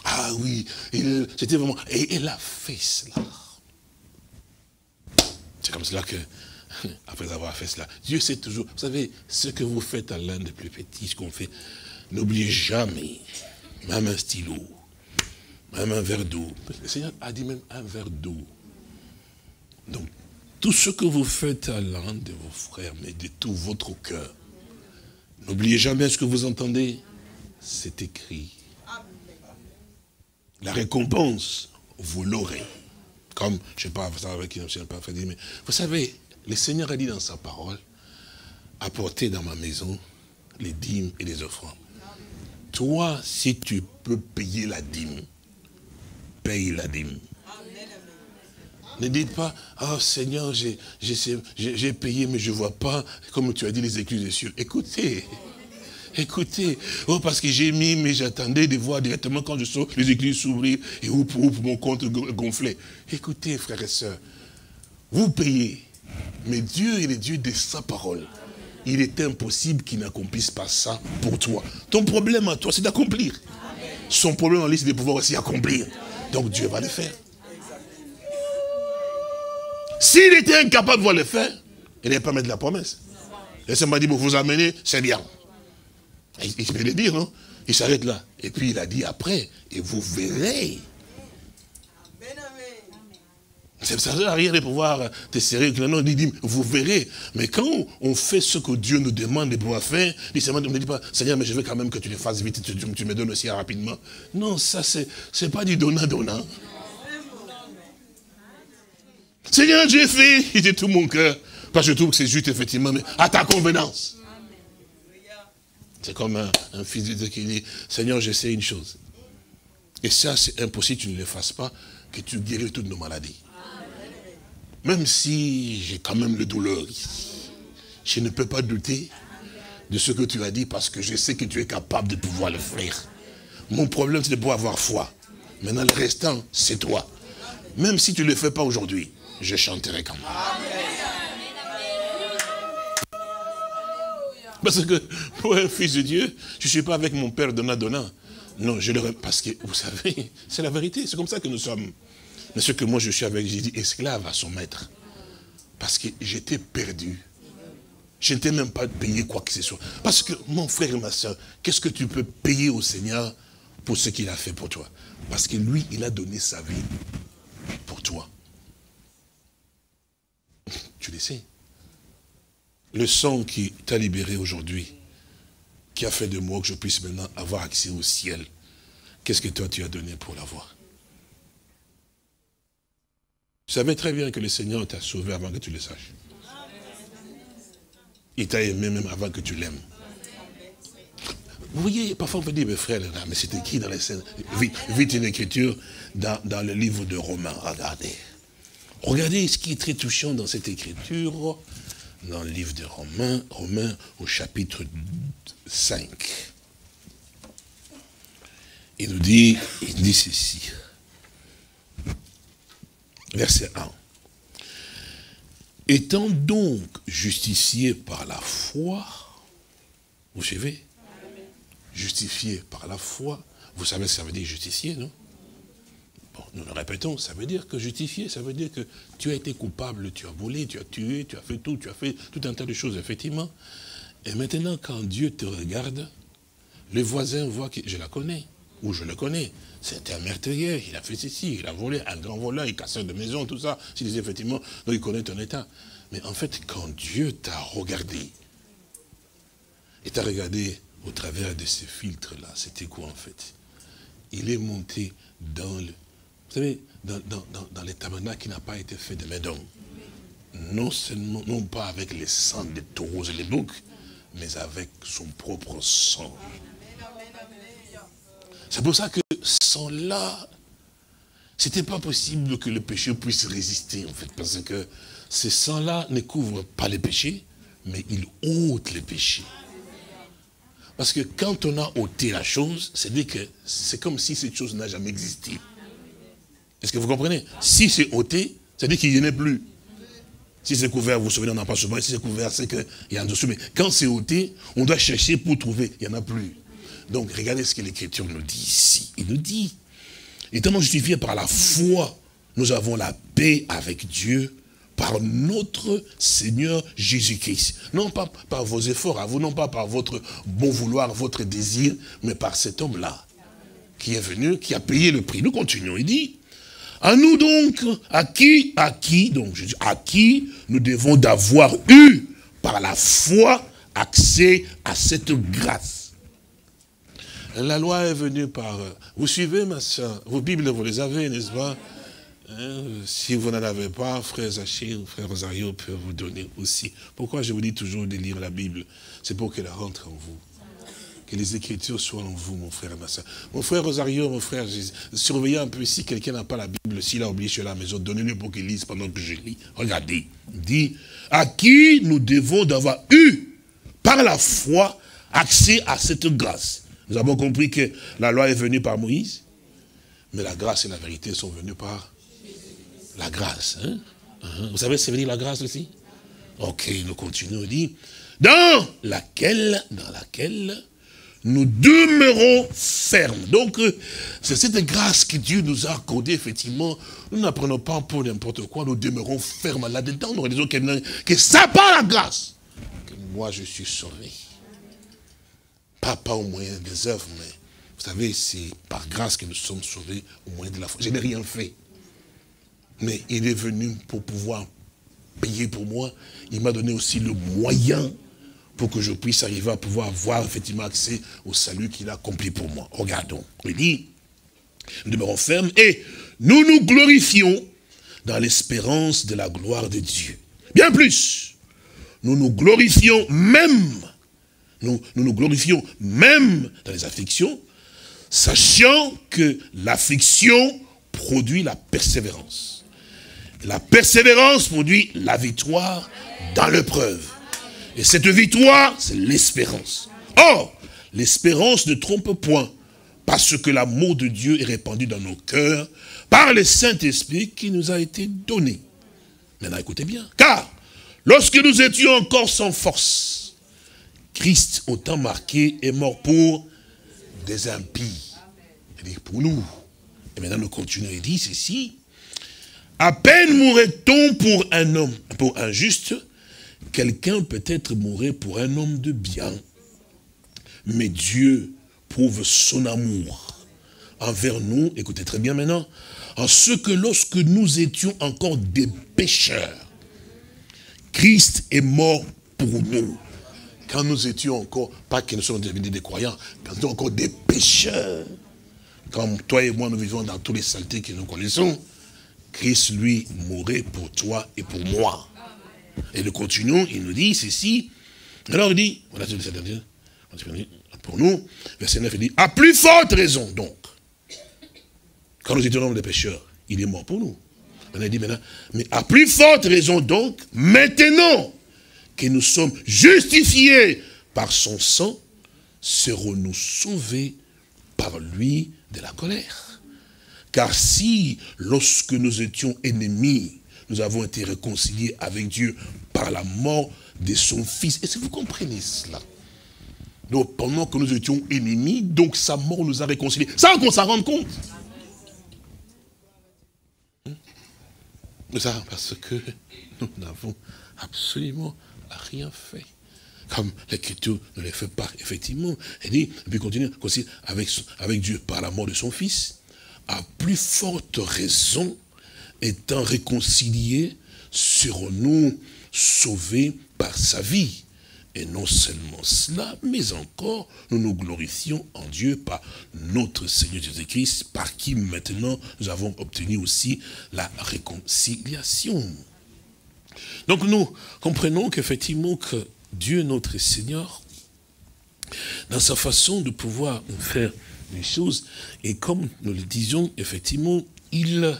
Ah oui, c'était vraiment, et il a fait cela. C'est comme cela que après avoir fait cela. Dieu sait toujours, vous savez, ce que vous faites à l'un des plus petits, ce qu'on fait, n'oubliez jamais, même un stylo, même un verre d'eau. Le Seigneur a dit même un verre d'eau. Donc, tout ce que vous faites à l'un de vos frères, mais de tout votre cœur, n'oubliez jamais ce que vous entendez, c'est écrit. La récompense, vous l'aurez. Comme, je ne sais pas, vous savez, qui mais vous savez, le Seigneur a dit dans sa parole, apportez dans ma maison les dîmes et les offrandes. Toi, si tu peux payer la dîme, paye la dîme. Ne dites pas, oh Seigneur, j'ai payé, mais je ne vois pas, comme tu as dit, les écluses des cieux. Écoutez, écoutez, oh parce que j'ai mis, mais j'attendais de voir directement quand je sors les écluses s'ouvrir et pour mon compte gonfler. Écoutez, frères et sœurs, vous payez, mais Dieu est le Dieu de sa parole. Il est impossible qu'il n'accomplisse pas ça pour toi. Ton problème à toi, c'est d'accomplir. Son problème en lui, c'est de pouvoir aussi accomplir. Donc Dieu va le faire. S'il était incapable de le faire, il n'allait pas mettre la promesse. Laissez-moi dire, vous vous amenez, c'est bien. Il, il peut le dire, non? Il s'arrête là. Et puis il a dit après, et vous verrez. Ça sert à rien de pouvoir te serrer. Non, il dit, vous verrez. Mais quand on fait ce que Dieu nous demande de pouvoir faire, ne dit pas, Seigneur, mais je veux quand même que tu le fasses vite, tu, tu me donnes aussi rapidement. Non, ça, c'est pas du donnant-donnant. Seigneur, j'ai fait, il dit tout mon cœur. Parce que je trouve que c'est juste, effectivement, mais à ta convenance. C'est comme un, fils de Dieu qui dit, Seigneur, je sais une chose. Et ça, c'est impossible tu ne le fasses pas, que tu guéris toutes nos maladies. Même si j'ai quand même le douleur je ne peux pas douter de ce que tu as dit parce que je sais que tu es capable de pouvoir le faire. Mon problème, c'est de pouvoir avoir foi. Maintenant, le restant, c'est toi. Même si tu ne le fais pas aujourd'hui, je chanterai quand même. Parce que pour un fils de Dieu, je ne suis pas avec mon père donnant donnant. Non, je le parce que vous savez, c'est la vérité, c'est comme ça que nous sommes. Mais ce que moi je suis avec Jésus, esclave à son maître. Parce que j'étais perdu. Je n'étais même pas payé quoi que ce soit. Parce que mon frère et ma soeur, qu'est-ce que tu peux payer au Seigneur pour ce qu'il a fait pour toi? Parce que lui, il a donné sa vie pour toi. Tu le sais. Le sang qui t'a libéré aujourd'hui, qui a fait de moi que je puisse maintenant avoir accès au ciel, qu'est-ce que toi tu as donné pour l'avoir? Tu savais très bien que le Seigneur t'a sauvé avant que tu le saches. Il t'a aimé même avant que tu l'aimes. Vous voyez, parfois on peut dire, mes frères, mais c'est écrit dans les scènes? Vite, une écriture dans, dans, le livre de Romains. Regardez. Regardez ce qui est très touchant dans cette écriture, dans le livre de Romains, Romains au chapitre 5. Il nous dit, il dit ceci verset 1. Étant donc justifié par la foi, vous suivez? Justifié par la foi, vous savez ce que ça veut dire justifié, non? Bon, nous le répétons, ça veut dire que justifié, ça veut dire que tu as été coupable, tu as volé, tu as tué, tu as fait tout, tu as fait tout un tas de choses, effectivement. Et maintenant, quand Dieu te regarde, les voisins voient que je la connais, ou je le connais. C'était un meurtrier, il a fait ceci, il a volé, un grand voleur, il cassait de maison, tout ça. S'il disait effectivement, donc il connaît ton état. Mais en fait, quand Dieu t'a regardé, et t'a regardé au travers de ces filtres-là, c'était quoi en fait? Il est monté dans le, vous savez, dans, dans, dans, les tabernacles qui n'a pas été fait de main d'homme. Non seulement, non pas avec les sangs des taureaux et les boucs, mais avec son propre sang. C'est pour ça que sans là, c'était pas possible que le péché puisse résister, en fait, parce que ce sang-là ne couvre pas les péchés, mais il ôte les péchés. Parce que quand on a ôté la chose, c'est-à-dire que c'est comme si cette chose n'a jamais existé. Est-ce que vous comprenez? Si c'est ôté, c'est-à-dire qu'il n'y en a plus. Si c'est couvert, vous vous souvenez, on n'a pas souvent. Si c'est couvert, c'est qu'il y a en dessous. Mais quand c'est ôté, on doit chercher pour trouver. Il n'y en a plus. Donc regardez ce que l'Écriture nous dit ici. Il nous dit, étant justifiés par la foi, nous avons la paix avec Dieu par notre Seigneur Jésus-Christ. Non pas par vos efforts à vous, non pas par votre bon vouloir, votre désir, mais par cet homme-là qui est venu, qui a payé le prix. Nous continuons, il dit, à nous donc, à qui, à qui, donc à qui nous devons d'avoir eu par la foi accès à cette grâce? La loi est venue par... Euh, vous suivez, ma soeur? Vos Bibles, vous les avez, n'est-ce pas? Hein, Si vous n'en avez pas, frère Zachir ou frère Rosario peut vous donner aussi. Pourquoi je vous dis toujours de lire la Bible? C'est pour qu'elle rentre en vous. Que les Écritures soient en vous, mon frère et ma soeur. Mon frère Rosario, mon frère, surveillez un peu. Si quelqu'un n'a pas la Bible, s'il a oublié chez la maison, donnez-lui pour qu'il lise pendant que je lis. Regardez. Il dit, à qui nous devons d'avoir eu, par la foi, accès à cette grâce? Nous avons compris que la loi est venue par Moïse, mais la grâce et la vérité sont venues par la grâce. Hein? Uh-huh. Vous savez ce que veut dire la grâce aussi? Ok, nous continuons, on dit, dans laquelle, dans laquelle nous demeurons fermes. Donc, euh, c'est cette grâce que Dieu nous a accordée, effectivement. Nous n'apprenons pas pour n'importe quoi, nous demeurons fermes là-dedans. Nous disons que, que ça part la grâce. que moi je suis sauvé. Pas, au moyen des œuvres, mais vous savez, c'est par grâce que nous sommes sauvés au moyen de la foi. Je n'ai rien fait. Mais il est venu pour pouvoir payer pour moi. Il m'a donné aussi le moyen pour que je puisse arriver à pouvoir avoir effectivement accès au salut qu'il a accompli pour moi. Regardons. Il dit, nous demeurons fermes et nous nous glorifions dans l'espérance de la gloire de Dieu. Bien plus, nous nous glorifions même, nous, nous glorifions même dans les afflictions, sachant que l'affliction produit la persévérance. La persévérance produit la victoire dans l'épreuve. Et cette victoire, c'est l'espérance. Or, l'espérance ne trompe point, parce que l'amour de Dieu est répandu dans nos cœurs par le Saint-Esprit qui nous a été donné. Maintenant, écoutez bien. Car, lorsque nous étions encore sans force, Christ, au temps marqué, est mort pour des impies. Il pour nous. Et maintenant, nous continuons. Il dit ceci. À peine mourrait-on pour un homme, pour un juste, quelqu'un peut-être mourrait pour un homme de bien. Mais Dieu prouve son amour envers nous, écoutez très bien maintenant, en ce que lorsque nous étions encore des pécheurs, Christ est mort pour nous. Quand nous étions encore, pas que nous sommes devenus des croyants, quand nous étions encore des pécheurs, comme toi et moi nous vivons dans tous les saletés que nous connaissons, Christ, lui, mourait pour toi et pour moi. Et nous continuons, il nous dit ceci. Alors il dit, pour nous, verset 9, il dit, à plus forte raison donc, quand nous étions des pécheurs, il est mort pour nous. On a dit maintenant, mais à plus forte raison donc, maintenant que nous sommes justifiés par son sang, serons-nous sauvés par lui de la colère? Car si, lorsque nous étions ennemis, nous avons été réconciliés avec Dieu par la mort de son Fils. Est-ce que vous comprenez cela? Donc, pendant que nous étions ennemis, donc sa mort nous a réconciliés, sans qu'on s'en rende compte. Ça, parce que nous n'avons absolument rien fait. Comme l'Écriture ne le fait pas, effectivement. Elle dit, et puis continue, avec, avec Dieu par la mort de son Fils, à plus forte raison, étant réconciliés, serons-nous sauvés par sa vie. Et non seulement cela, mais encore, nous nous glorifions en Dieu par notre Seigneur Jésus-Christ, par qui maintenant nous avons obtenu aussi la réconciliation. Donc nous comprenons qu'effectivement que Dieu notre Seigneur, dans sa façon de pouvoir faire les choses, et comme nous le disions, effectivement, il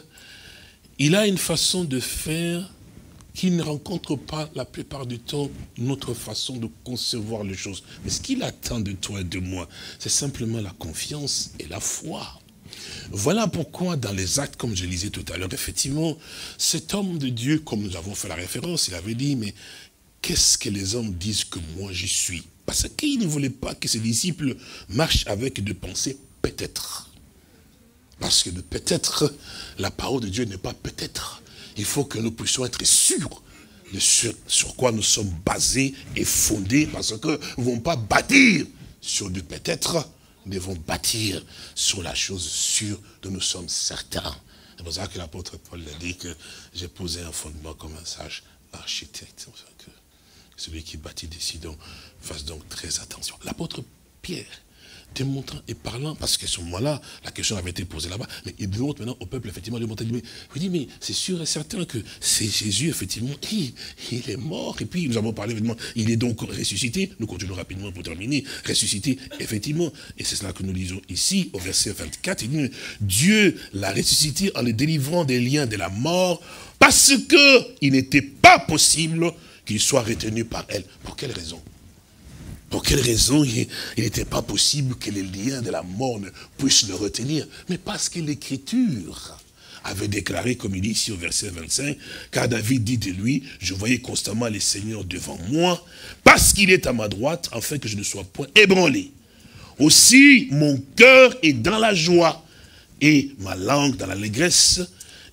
il a une façon de faire qui ne rencontre pas la plupart du temps notre façon de concevoir les choses. Mais ce qu'il attend de toi et de moi, c'est simplement la confiance et la foi. Voilà pourquoi dans les actes, comme je lisais tout à l'heure, effectivement, cet homme de Dieu, comme nous avons fait la référence, il avait dit, mais qu'est-ce que les hommes disent que moi j'y suis? Parce qu'il ne voulait pas que ses disciples marchent avec des pensées peut-être. Parce que peut-être, la parole de Dieu n'est pas peut-être. Il faut que nous puissions être sûrs de sur, quoi nous sommes basés et fondés, parce que nous ne vont pas bâtir sur du peut-être, nous devons bâtir sur la chose sûre dont nous sommes certains. C'est pour ça que l'apôtre Paul a dit que j'ai posé un fondement comme un sage architecte. Celui qui bâtit décidons, fasse donc très attention. L'apôtre Pierre, démontrant et parlant, parce qu'à ce moment-là, la question avait été posée là-bas, mais il démontre maintenant au peuple, effectivement, il montre, il dit, mais c'est sûr et certain que c'est Jésus, effectivement, il, il, est mort, et puis nous avons parlé, évidemment, il est donc ressuscité, nous continuons rapidement pour terminer, ressuscité, effectivement, et c'est cela que nous lisons ici, au verset 24, il dit, Dieu l'a ressuscité en le délivrant des liens de la mort, parce que il n'était pas possible qu'il soit retenu par elle. Pour quelle raison? Pour quelle raison il n'était pas possible que les liens de la mort ne puissent le retenir? Mais parce que l'Écriture avait déclaré, comme il dit ici au verset 25, car David dit de lui, je voyais constamment les seigneurs devant moi, parce qu'il est à ma droite, afin que je ne sois point ébranlé. Aussi, mon cœur est dans la joie, et ma langue dans l'allégresse,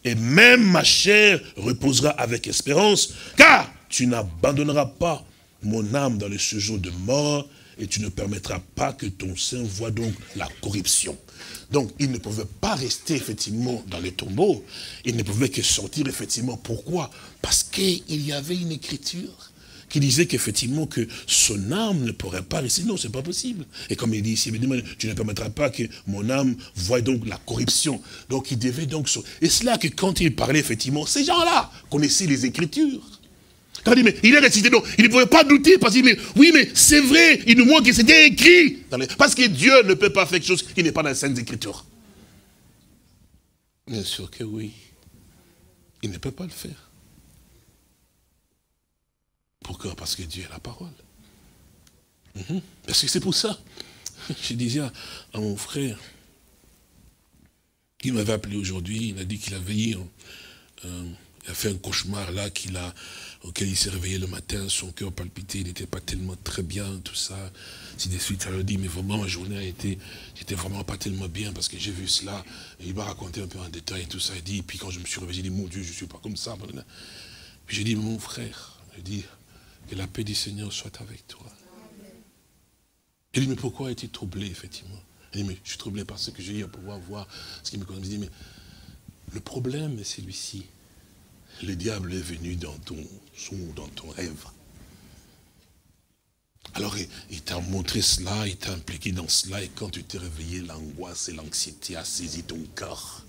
et même ma chair reposera avec espérance, car tu n'abandonneras pas mon âme dans le séjour de mort, et tu ne permettras pas que ton sein voie donc la corruption. Donc, il ne pouvait pas rester effectivement dans les tombeaux. Il ne pouvait que sortir effectivement. Pourquoi? Parce qu'il y avait une écriture qui disait qu'effectivement que son âme ne pourrait pas rester. Non, c'est pas possible. Et comme il dit ici, tu ne permettras pas que mon âme voie donc la corruption. Donc il devait donc... Et c'est là que quand il parlait effectivement, ces gens-là connaissaient les Écritures. Il dit, mais est récité, donc il ne pouvait pas douter, parce qu'il dit, oui, mais c'est vrai, il nous montre que c'était écrit. Parce que Dieu ne peut pas faire quelque chose qui n'est pas dans les Saintes Écritures. Bien sûr que oui. Il ne peut pas le faire. Pourquoi? Parce que Dieu est la parole. Mhm. Parce que c'est pour ça. Je disais à, mon frère, qui m'avait appelé aujourd'hui, il a dit qu'il a veillé, euh, il a fait un cauchemar là, qu'il a, auquel il s'est réveillé le matin, son cœur palpitait, il n'était pas tellement très bien, tout ça. Si de suite, ça lui dit, mais vraiment, ma journée a été, j'étais vraiment pas tellement bien parce que j'ai vu cela. Il m'a raconté un peu en détail tout ça. Il dit, puis quand je me suis réveillé, j'ai dit, mon Dieu, je ne suis pas comme ça. Puis j'ai dit, mon frère, dis, que la paix du Seigneur soit avec toi. Il dit, mais pourquoi es-tu troublé, effectivement? Il dit, mais je suis troublé parce que j'ai eu à pouvoir voir ce qui me concerne. Il dit, mais le problème est celui-ci. Le diable est venu dans ton son, dans ton rêve. Alors, il, t'a montré cela, il t'a impliqué dans cela, et quand tu t'es réveillé, l'angoisse et l'anxiété a saisi ton cœur.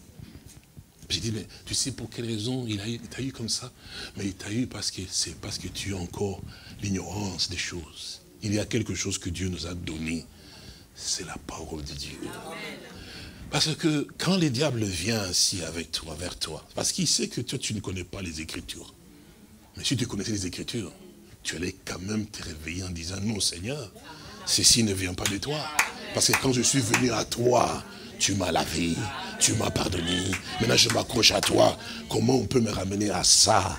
J'ai dit, mais tu sais pour quelle raison il t'a eu comme ça? Mais il t'a eu parce que c'est parce que tu as encore l'ignorance des choses. Il y a quelque chose que Dieu nous a donné. C'est la parole de Dieu. Parce que quand le diable vient ainsi avec toi, vers toi, parce qu'il sait que toi, tu ne connais pas les Écritures. Mais si tu connaissais les Écritures, tu allais quand même te réveiller en disant, non Seigneur, ceci ne vient pas de toi. Parce que quand je suis venu à toi, tu m'as lavé, tu m'as pardonné, maintenant je m'accroche à toi. Comment on peut me ramener à ça?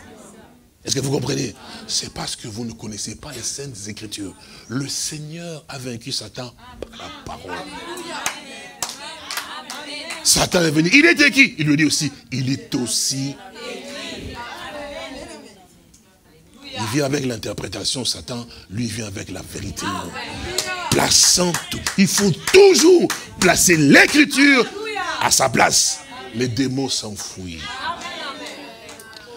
Est-ce que vous comprenez? C'est parce que vous ne connaissez pas les saintes écritures. Le Seigneur a vaincu Satan par la parole. Satan est venu. Il était qui Il lui dit aussi, il est aussi il vient avec l'interprétation, Satan, lui vient avec la vérité. Plaçant tout. Il faut toujours placer l'écriture à sa place. Les démons s'enfouissent.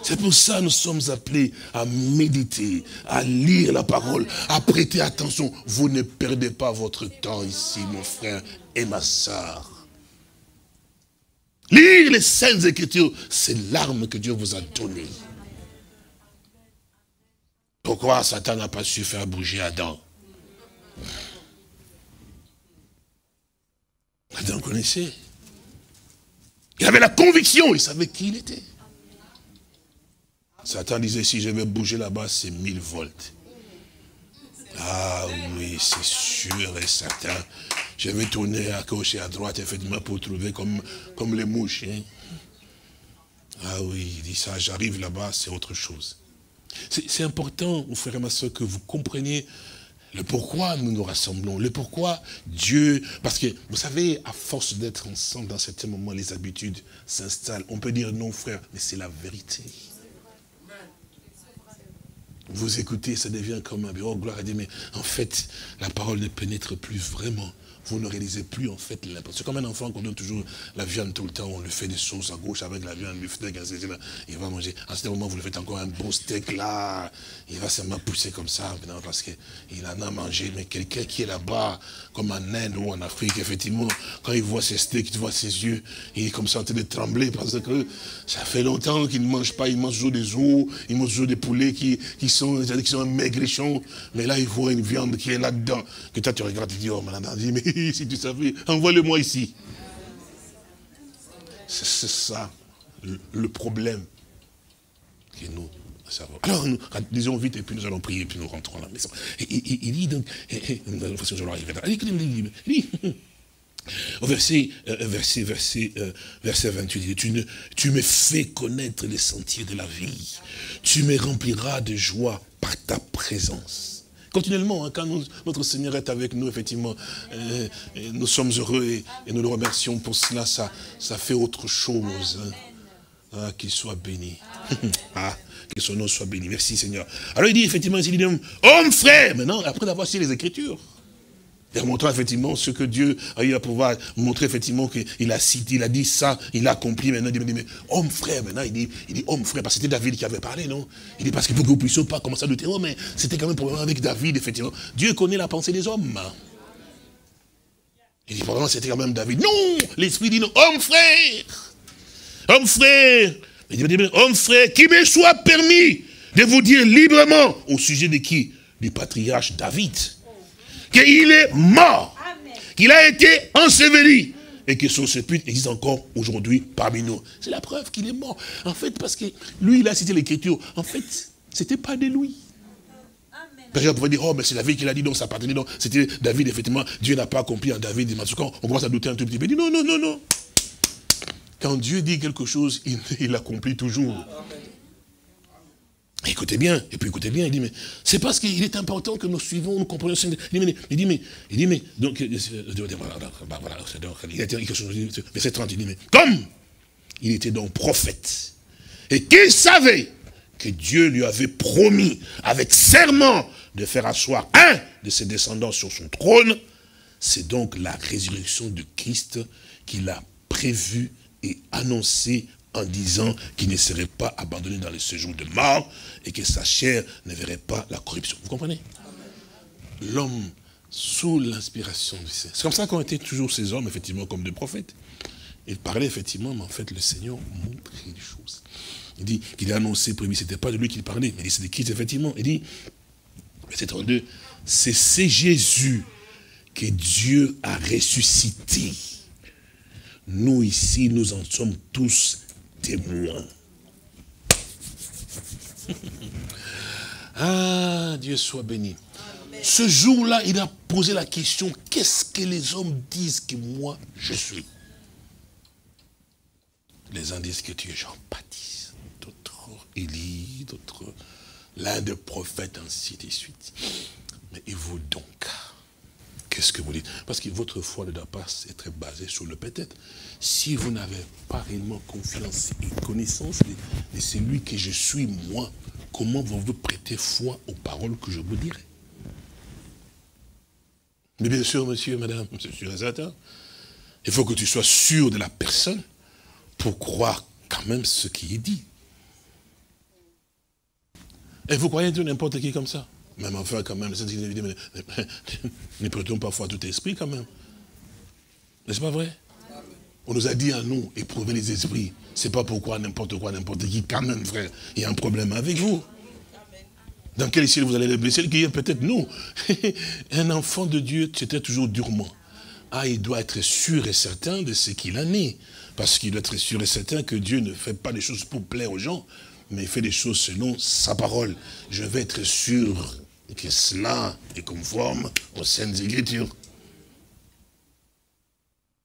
C'est pour ça que nous sommes appelés à méditer, à lire la parole, à prêter attention. Vous ne perdez pas votre temps ici, mon frère et ma soeur. Lire les saintes écritures, c'est l'arme que Dieu vous a donnée. Pourquoi Satan n'a pas su faire bouger Adam? Adam connaissait. Il avait la conviction, il savait qui il était. Satan disait, si je vais bouger là-bas, c'est 1000 volts. Ah oui, c'est sûr et certain. Je vais tourner à gauche et à droite, effectivement, pour trouver comme, comme les mouches. Hein. Ah oui, il dit ça, j'arrive là-bas, c'est autre chose. C'est important, mon frère et ma soeur, que vous compreniez le pourquoi nous nous rassemblons, le pourquoi Dieu... Parce que, vous savez, à force d'être ensemble, dans certains moments, les habitudes s'installent. On peut dire non, frère, mais c'est la vérité. Vous écoutez, ça devient comme un bureau, gloire à Dieu, mais en fait, la parole ne pénètre plus vraiment vous ne réalisez plus en fait l'impression. C'est comme un enfant qu'on donne toujours la viande tout le temps, on lui fait des sauces à gauche avec la viande, du steak, etc. Il va manger. À ce moment, vous lui faites encore un bon steak là, il va seulement pousser comme ça, parce qu'il en a mangé. Mais quelqu'un qui est là-bas, comme en Inde ou en Afrique, effectivement, quand il voit ses steaks, il voit ses yeux, il est comme ça en train de trembler parce que ça fait longtemps qu'il ne mange pas, il mange toujours des os, il mange toujours des poulets qui, qui sont, qui sont. Mais là, il voit une viande qui est là-dedans, que toi tu regardes, tu dis, oh, madame, mais si tu savais, envoie-le-moi ici. C'est ça le, problème que nous. Alors, nous, disons vite, et puis nous allons prier, et puis nous rentrons à la maison. il dit donc, au verset, euh, verset, verset, euh, verset 28, tu, ne, tu me fais connaître les sentiers de la vie. Tu me rempliras de joie par ta présence. Continuellement, hein, quand notre Seigneur est avec nous, effectivement, euh, nous sommes heureux et, nous le remercions pour cela. Ça, fait autre chose. Ah, qu'il soit béni. ah, que son nom soit béni. Merci Seigneur. Alors il dit effectivement, il dit, homme frère, maintenant, après d'avoir su les Écritures, et montrant effectivement ce que Dieu a eu à pouvoir montrer effectivement qu'il a cité, il a dit ça, il a accompli maintenant. Il dit, mais homme frère, maintenant, il dit, il dit homme frère, parce que c'était David qui avait parlé, non? Il dit, parce qu'il faut que vous puissiez pas commencer à douter, oh, mais c'était quand même probablement avec David, effectivement. Dieu connaît la pensée des hommes. Il dit, probablement c'était quand même David. Non L'Esprit dit non, homme frère Homme frère homme frère, qui me soit permis de vous dire librement au sujet de qui? Du patriarche David qu'il est mort, qu'il a été enseveli, et que son sépulcre existe encore aujourd'hui parmi nous. C'est la preuve qu'il est mort. En fait, parce que lui, il a cité l'écriture. En fait, c'était pas de lui. On pouvait dire, oh, mais c'est David qui l'a dit, donc ça appartenait, donc c'était David, effectivement, Dieu n'a pas accompli en David. On commence à douter un tout petit peu, il dit, non, non, non, non. Quand Dieu dit quelque chose, il, il accomplit toujours. Écoutez bien, et puis écoutez bien, il dit, mais c'est parce qu'il est important que nous suivons, nous comprenions. Il dit, mais, il dit, mais, donc, voilà, verset 30, il dit, mais, comme il était donc prophète, et qu'il savait que Dieu lui avait promis, avec serment, de faire asseoir un de ses descendants sur son trône, c'est donc la résurrection de Christ qu'il a prévu et annoncé en disant qu'il ne serait pas abandonné dans le séjour de mort et que sa chair ne verrait pas la corruption. Vous comprenez? L'homme sous l'inspiration du Seigneur. C'est comme ça qu'ont été toujours ces hommes, effectivement, comme des prophètes. Ils parlaient effectivement, mais en fait, le Seigneur montrait les choses. Il dit qu'il a annoncé, ce c'était pas de lui qu'il parlait, mais c'est de Christ, effectivement. Il dit, verset 32, c'est Jésus que Dieu a ressuscité. Nous ici, nous en sommes tous témoin. ah, Dieu soit béni. Ce jour-là, il a posé la question, qu'est-ce que les hommes disent que moi, je suis? Les uns disent que tu es Jean-Baptiste, d'autres Élie, d'autres l'un des prophètes, ainsi de suite. Mais et vous donc? Qu'est-ce que vous dites? Parce que votre foi ne doit pas être basée sur le peut-être. Si vous n'avez pas réellement confiance et connaissance de, celui que je suis, moi, comment vous prêter foi aux paroles que je vous dirai? Mais bien sûr, monsieur, madame, c'est sûr et certain. Il faut que tu sois sûr de la personne pour croire quand même ce qui est dit. Et vous croyez tout n'importe qui comme ça? Même enfin, quand même, ne prêtons pas foi à tout esprit, quand même. N'est-ce pas vrai? On nous a dit à nous, éprouver les esprits. C'est pas pourquoi n'importe quoi, n'importe qui, quand même, frère. Il y a un problème avec vous. Dans quel ciel vous allez les blesser? Peut-être nous? un enfant de Dieu, c'était toujours durement. Ah, il doit être sûr et certain de ce qu'il en est. Parce qu'il doit être sûr et certain que Dieu ne fait pas des choses pour plaire aux gens, mais il fait des choses selon sa parole. Je vais être sûr que cela est conforme aux Saintes Écritures.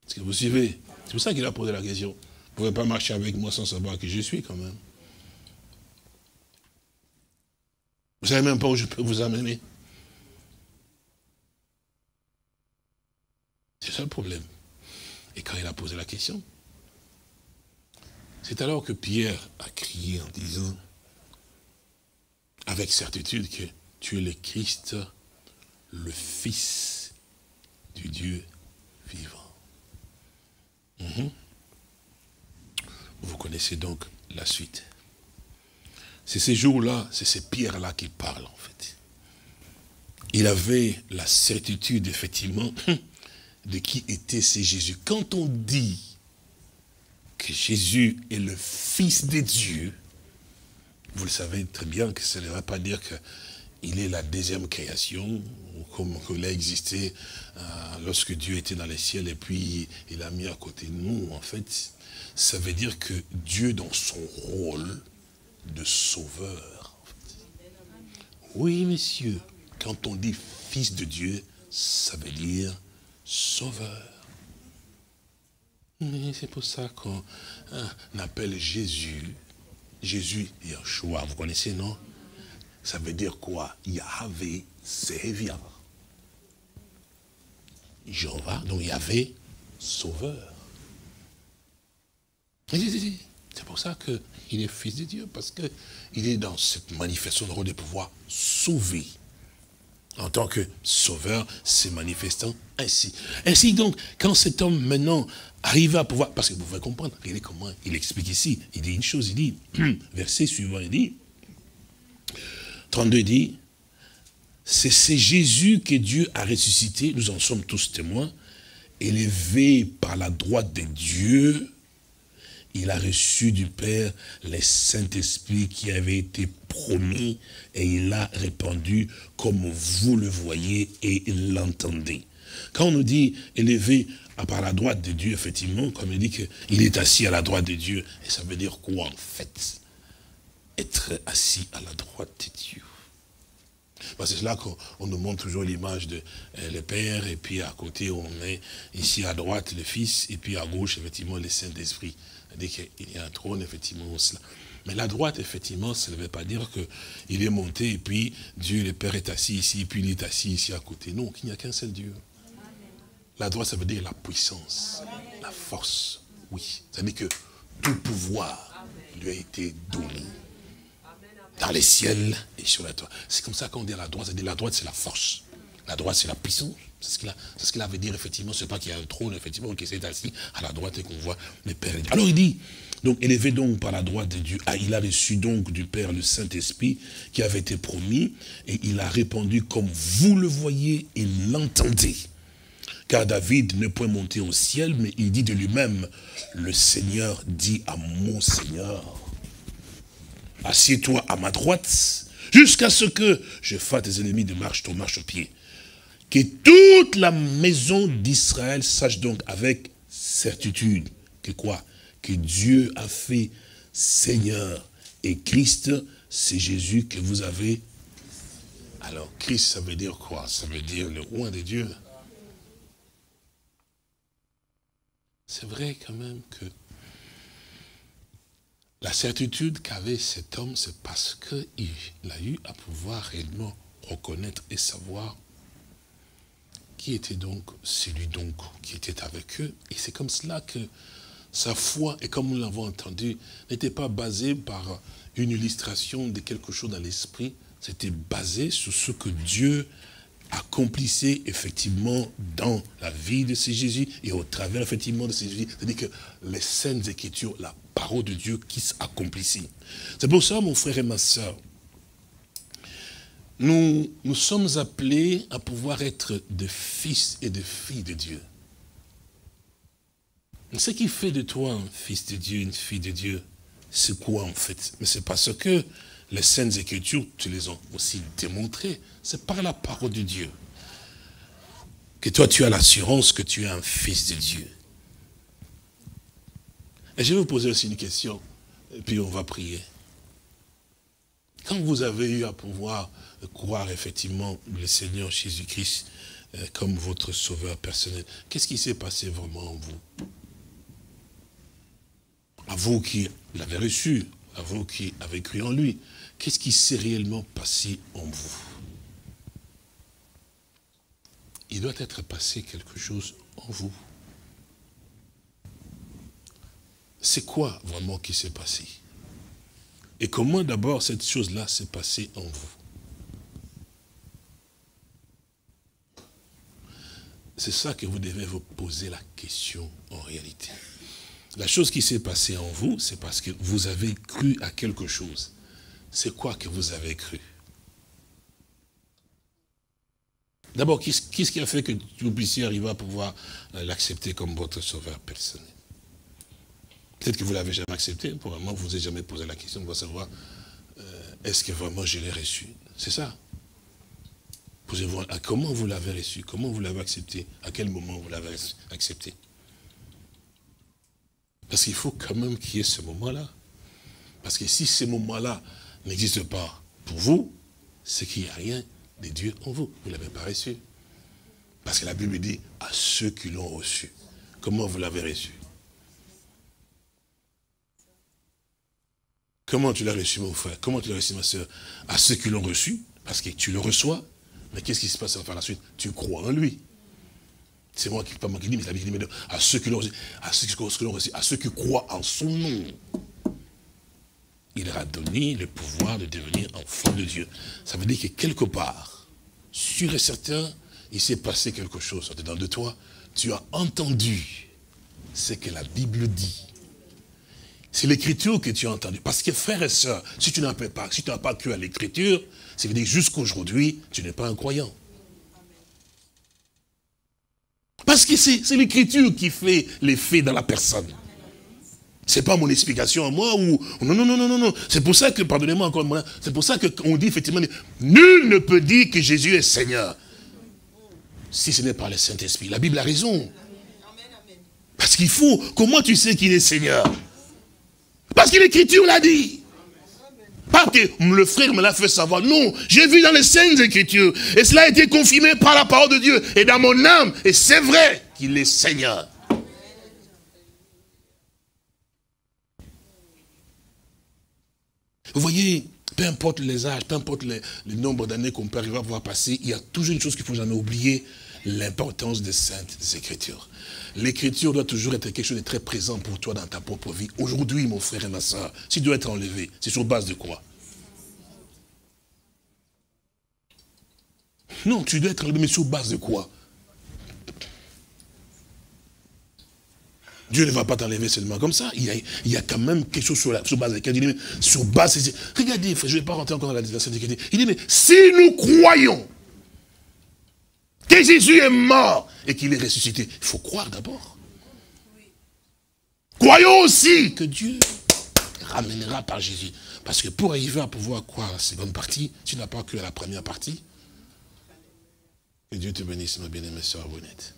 Est-ce que vous suivez? C'est pour ça qu'il a posé la question. Vous ne pouvez pas marcher avec moi sans savoir qui je suis quand même. Vous savez même pas où je peux vous amener. C'est ça le problème. Et quand il a posé la question, c'est alors que Pierre a crié en disant, avec certitude, que tu es le Christ, le Fils du Dieu vivant. Mhm. Vous connaissez donc la suite. C'est ces jours-là, c'est ces pierres-là qui parlent en fait. Il avait la certitude effectivement de qui était ce Jésus. Quand on dit que Jésus est le Fils de Dieu, vous le savez très bien que ça ne va pas dire que il est la deuxième création, comme il a existé euh, lorsque Dieu était dans les ciels et puis il a mis à côté de nous, en fait, ça veut dire que Dieu dans son rôle de sauveur. Oui, messieurs, quand on dit fils de Dieu, ça veut dire sauveur. C'est pour ça qu'on hein, appelle Jésus, Jésus Yahshua, vous connaissez, non? Ça veut dire quoi? Yahvé Sévia. Jéhovah, donc Yahvé, sauveur. C'est pour ça qu'il est fils de Dieu, parce qu'il est dans cette manifestation de pouvoir sauver. En tant que sauveur, se manifestant ainsi. Ainsi donc, quand cet homme maintenant arrive à pouvoir, parce que vous pouvez comprendre, regardez comment il explique ici, il dit une chose, il dit, verset suivant, il dit, 32 dit, c'est Jésus que Dieu a ressuscité, nous en sommes tous témoins, élevé par la droite de Dieu, il a reçu du Père le Saint-Esprit qui avait été promis et il l'a répandu comme vous le voyez et l'entendez. Quand on nous dit élevé par la droite de Dieu, effectivement, comme il dit qu'il est assis à la droite de Dieu, et ça veut dire quoi en fait? Être assis à la droite de Dieu. C'est là qu'on nous montre toujours l'image de euh, le Père, et puis à côté, on met ici à droite le Fils, et puis à gauche, effectivement, le Saint-Esprit. C'est-à-dire qu'il y a un trône, effectivement, cela. Mais la droite, effectivement, ça ne veut pas dire qu'il est monté, et puis Dieu, le Père, est assis ici, et puis il est assis ici à côté. Non, qu'il n'y a qu'un seul Dieu. La droite, ça veut dire la puissance, la force, oui. C'est-à-dire que tout pouvoir lui a été donné dans les ciels et sur la terre. C'est comme ça qu'on dit la droite. C'est-à-dire la droite, c'est la force. La droite, c'est la puissance. C'est ce qu'il ce qu'il veut dire, effectivement. C'est pas qu'il y a un trône, effectivement, qui s'est assis à la droite et qu'on voit les pères. Alors il dit, donc élevé donc par la droite de Dieu, ah, il a reçu donc du Père le Saint-Esprit qui avait été promis et il a répandu comme vous le voyez et l'entendez. Car David ne peut monter au ciel, mais il dit de lui-même, le Seigneur dit à mon Seigneur, assieds-toi à ma droite, jusqu'à ce que je fasse tes ennemis de marche ton marche au pied. Que toute la maison d'Israël sache donc avec certitude que quoi? Que Dieu a fait Seigneur et Christ, c'est Jésus que vous avez. Alors, Christ, ça veut dire quoi? Ça veut dire le roi de Dieu. C'est vrai quand même que la certitude qu'avait cet homme, c'est parce qu'il a eu à pouvoir réellement reconnaître et savoir qui était donc celui donc qui était avec eux. Et c'est comme cela que sa foi, et comme nous l'avons entendu, n'était pas basée par une illustration de quelque chose dans l'esprit, c'était basé sur ce que Dieu accomplissait effectivement dans la vie de ces Jésus et au travers effectivement de ces Jésus. C'est-à-dire que les saintes écritures, la parole de Dieu qui s'accomplissait. C'est pour ça, mon frère et ma soeur, nous, nous sommes appelés à pouvoir être des fils et des filles de Dieu. Ce qui fait de toi un fils de Dieu, une fille de Dieu, c'est quoi en fait? Mais c'est parce que les Saintes Écritures, tu les as aussi démontrées. C'est par la parole de Dieu. Que toi, tu as l'assurance que tu es un fils de Dieu. Et je vais vous poser aussi une question, et puis on va prier. Quand vous avez eu à pouvoir croire effectivement le Seigneur Jésus-Christ euh, comme votre sauveur personnel, qu'est-ce qui s'est passé vraiment en vous? À vous qui l'avez reçu, à vous qui avez cru en lui, qu'est-ce qui s'est réellement passé en vous? Il doit être passé quelque chose en vous. C'est quoi vraiment qui s'est passé? Et comment d'abord cette chose-là s'est passée en vous? C'est ça que vous devez vous poser la question en réalité. La chose qui s'est passée en vous, c'est parce que vous avez cru à quelque chose. C'est quoi que vous avez cru? D'abord, qu'est-ce qui a fait que vous puissiez arriver à pouvoir euh, l'accepter comme votre sauveur personnel? Peut-être que vous ne l'avez jamais accepté, probablement vous vous êtes jamais posé la question de savoir euh, est-ce que vraiment je l'ai reçu? C'est ça. Posez-vous à comment vous l'avez reçu, comment vous l'avez accepté, à quel moment vous l'avez accepté? Parce qu'il faut quand même qu'il y ait ce moment-là. Parce que si ce moment-là n'existe pas pour vous, c'est qu'il n'y a rien de Dieu en vous. Vous ne l'avez pas reçu. Parce que la Bible dit à ceux qui l'ont reçu. Comment vous l'avez reçu? Comment tu l'as reçu, mon frère? Comment tu l'as reçu, ma soeur À ceux qui l'ont reçu, parce que tu le reçois. Mais qu'est-ce qui se passe par la suite? Tu crois en lui. C'est moi qui, pas moi qui dis, mais la Bible dit, à ceux qui l'ont reçu, à ceux qui l'ont reçu, à ceux qui croient en son nom. il leur a donné le pouvoir de devenir enfant de Dieu. Ça veut dire que quelque part, sûr et certain, il s'est passé quelque chose dedans de toi. Tu as entendu ce que la Bible dit. C'est l'écriture que tu as entendu. Parce que frères et sœurs, si tu n'as pas, si tu n'as pas cru à l'écriture, ça veut dire jusqu'aujourd'hui, tu n'es pas un croyant. Parce que c'est l'écriture qui fait l'effet dans la personne. C'est pas mon explication à moi ou non non non non non non. C'est pour ça que pardonnez-moi encore c'est pour ça que on dit effectivement nul ne peut dire que Jésus est Seigneur si ce n'est pas le Saint-Esprit. La Bible a raison. Parce qu'il faut comment tu sais qu'il est Seigneur? Parce que l'écriture l'a dit. Pas que le frère me l'a fait savoir. Non, j'ai vu dans les Saintes Écritures. Et cela a été confirmé par la parole de Dieu. Et dans mon âme. Et c'est vrai qu'il est Seigneur. Vous voyez, peu importe les âges, peu importe le, nombre d'années qu'on peut arriver à voir passer, il y a toujours une chose qu'il faut jamais oublier, l'importance des saintes écritures. L'écriture doit toujours être quelque chose de très présent pour toi dans ta propre vie. Aujourd'hui, mon frère et ma soeur, s'il doit être enlevé, c'est sur base de quoi? Non, tu dois être enlevé, mais sur base de quoi? Dieu ne va pas t'enlever seulement comme ça. Il y, a, quand même quelque chose sur, la, sur base de laquelle il dit, sur base, regardez, je ne vais pas rentrer encore dans la verset Il dit, mais si nous croyons que Jésus est mort et qu'il est ressuscité, il faut croire d'abord. Croyons aussi que Dieu ramènera par Jésus. Parce que pour arriver à pouvoir croire la seconde partie, tu n'as pas que la première partie. Que Dieu te bénisse, ma bien-aimée soeur Bonnette.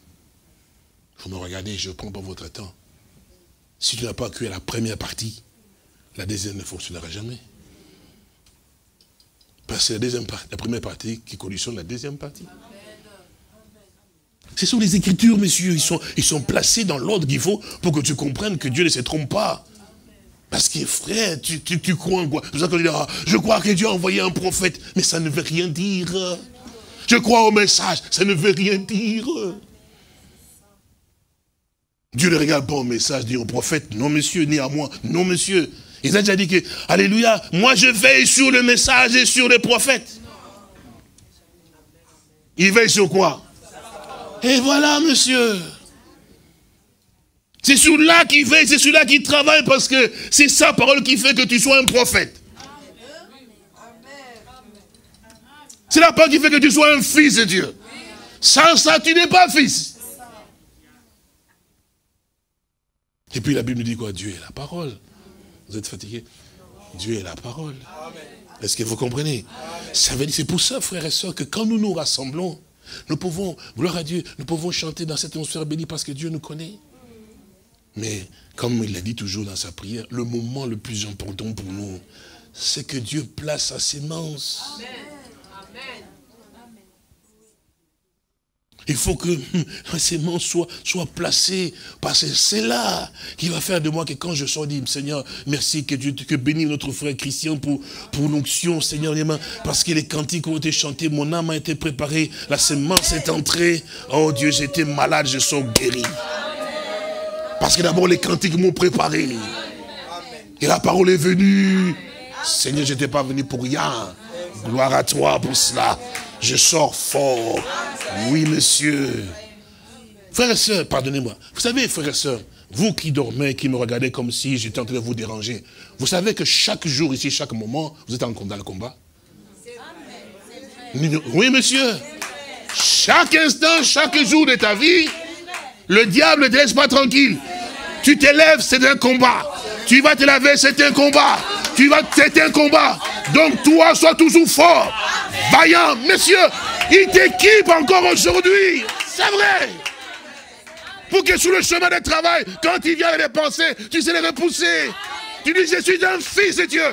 Vous me regardez, je ne prends pas votre temps. Si tu n'as pas à la première partie, la deuxième ne fonctionnera jamais. Parce que la, la première partie qui conditionne la deuxième partie. Ce sont les Écritures, messieurs. Ils sont, ils placés dans l'ordre qu'il faut pour que tu comprennes que Dieu ne se trompe pas. Parce que frère, tu, tu, crois en quoi? Ah, Je crois que Dieu a envoyé un prophète, mais ça ne veut rien dire. Je crois au message, ça ne veut rien dire. Dieu ne regarde pas au message, dit au prophète, non monsieur, ni à moi, non monsieur. Il a déjà dit que, alléluia, moi je veille sur le message et sur les prophètes. Il veille sur quoi? Et voilà monsieur. C'est sur là qu'il veille, c'est sur là qu'il travaille parce que c'est sa parole qui fait que tu sois un prophète. C'est la parole qui fait que tu sois un fils de Dieu. Sans ça, tu n'es pas fils. Et puis la Bible nous dit quoi? Dieu est la parole. Vous êtes fatigué Dieu est la parole. Est-ce que vous comprenez? C'est pour ça, frères et sœurs, que quand nous nous rassemblons, nous pouvons, gloire à Dieu, nous pouvons chanter dans cette atmosphère bénie parce que Dieu nous connaît. Mais, comme il l'a dit toujours dans sa prière, le moment le plus important pour nous, c'est que Dieu place sa sémence. Amen. Il faut que ma sémence soit, soit placée, parce que c'est là qui va faire de moi que quand je sors, dit, Seigneur, merci que Dieu que bénisse notre frère Christian pour, pour l'onction, Seigneur, parce que les cantiques ont été chantés, mon âme a été préparée, la sémence est entrée. Oh Dieu, j'étais malade, je sors guéri. Parce que d'abord les cantiques m'ont préparé. Et la parole est venue. Seigneur, je n'étais pas venu pour rien. Gloire à toi pour cela. Je sors fort. Oui, monsieur. Frères et sœurs, pardonnez-moi. Vous savez, frères et sœurs, vous qui dormez, qui me regardez comme si j'étais en train de vous déranger, vous savez que chaque jour ici, chaque moment, vous êtes en dans le combat? Oui, monsieur. Chaque instant, chaque jour de ta vie, le diable ne te laisse pas tranquille. Tu t'élèves, c'est un combat. Tu vas te laver, c'est un combat. Tu vas, c'est un combat. Donc toi, sois toujours fort, vaillant, monsieur. Il t'équipe encore aujourd'hui. C'est vrai. Pour que sur le chemin de travail, quand il vient les pensées, tu sais les repousser. Tu dis, je suis un fils de Dieu.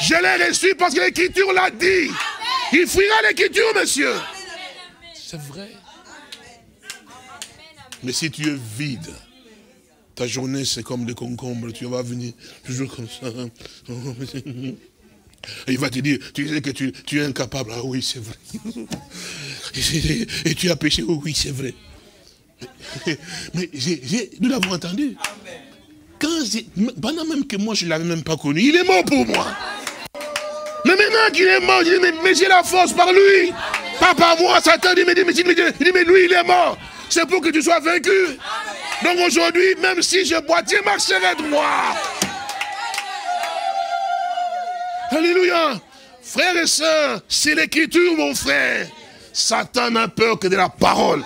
Je l'ai reçu parce que l'écriture l'a dit. Il fuira l'écriture, monsieur. C'est vrai. Mais si tu es vide, ta journée c'est comme des concombres, tu vas venir toujours comme ça. Il va te dire, tu sais que tu, es incapable. Ah oui, c'est vrai. Et, tu as péché. Oh oui, c'est vrai. Mais, nous l'avons entendu. Quand pendant même que moi, je ne l'avais même pas connu, il est mort pour moi. Mais maintenant qu'il est mort, je dis, mais, j'ai la force par lui. Pas par moi. Satan mais, dit, mais, lui, il est mort. C'est pour que tu sois vaincu. Donc aujourd'hui, même si je bois, Dieu marcherait droit. Alléluia. Frères et sœurs, c'est l'écriture, mon frère. Satan n'a peur que de la parole.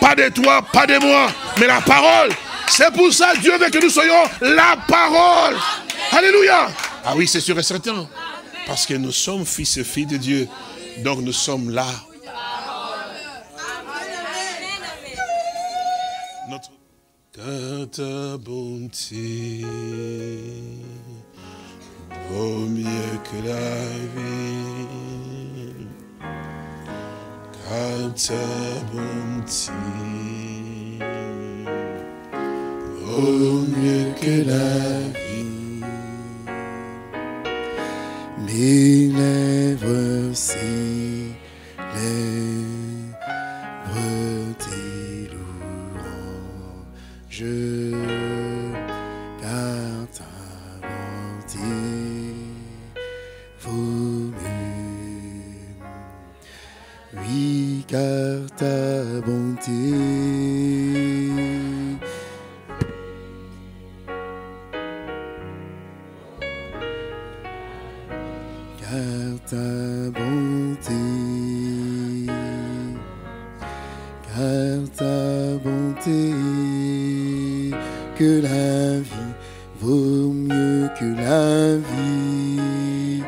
Pas de toi, pas de moi, mais la parole. C'est pour ça Dieu veut que nous soyons la parole. Alléluia. Ah oui, c'est sûr et certain. Parce que nous sommes fils et filles de Dieu. Donc nous sommes là. Notre... Car ta bonté vaut mieux que la vie. Car ta bonté vaut mieux que la vie. Mes lèvres si lèvres tes car ta bonté. Car ta bonté, car ta bonté, que la vie vaut mieux que la vie,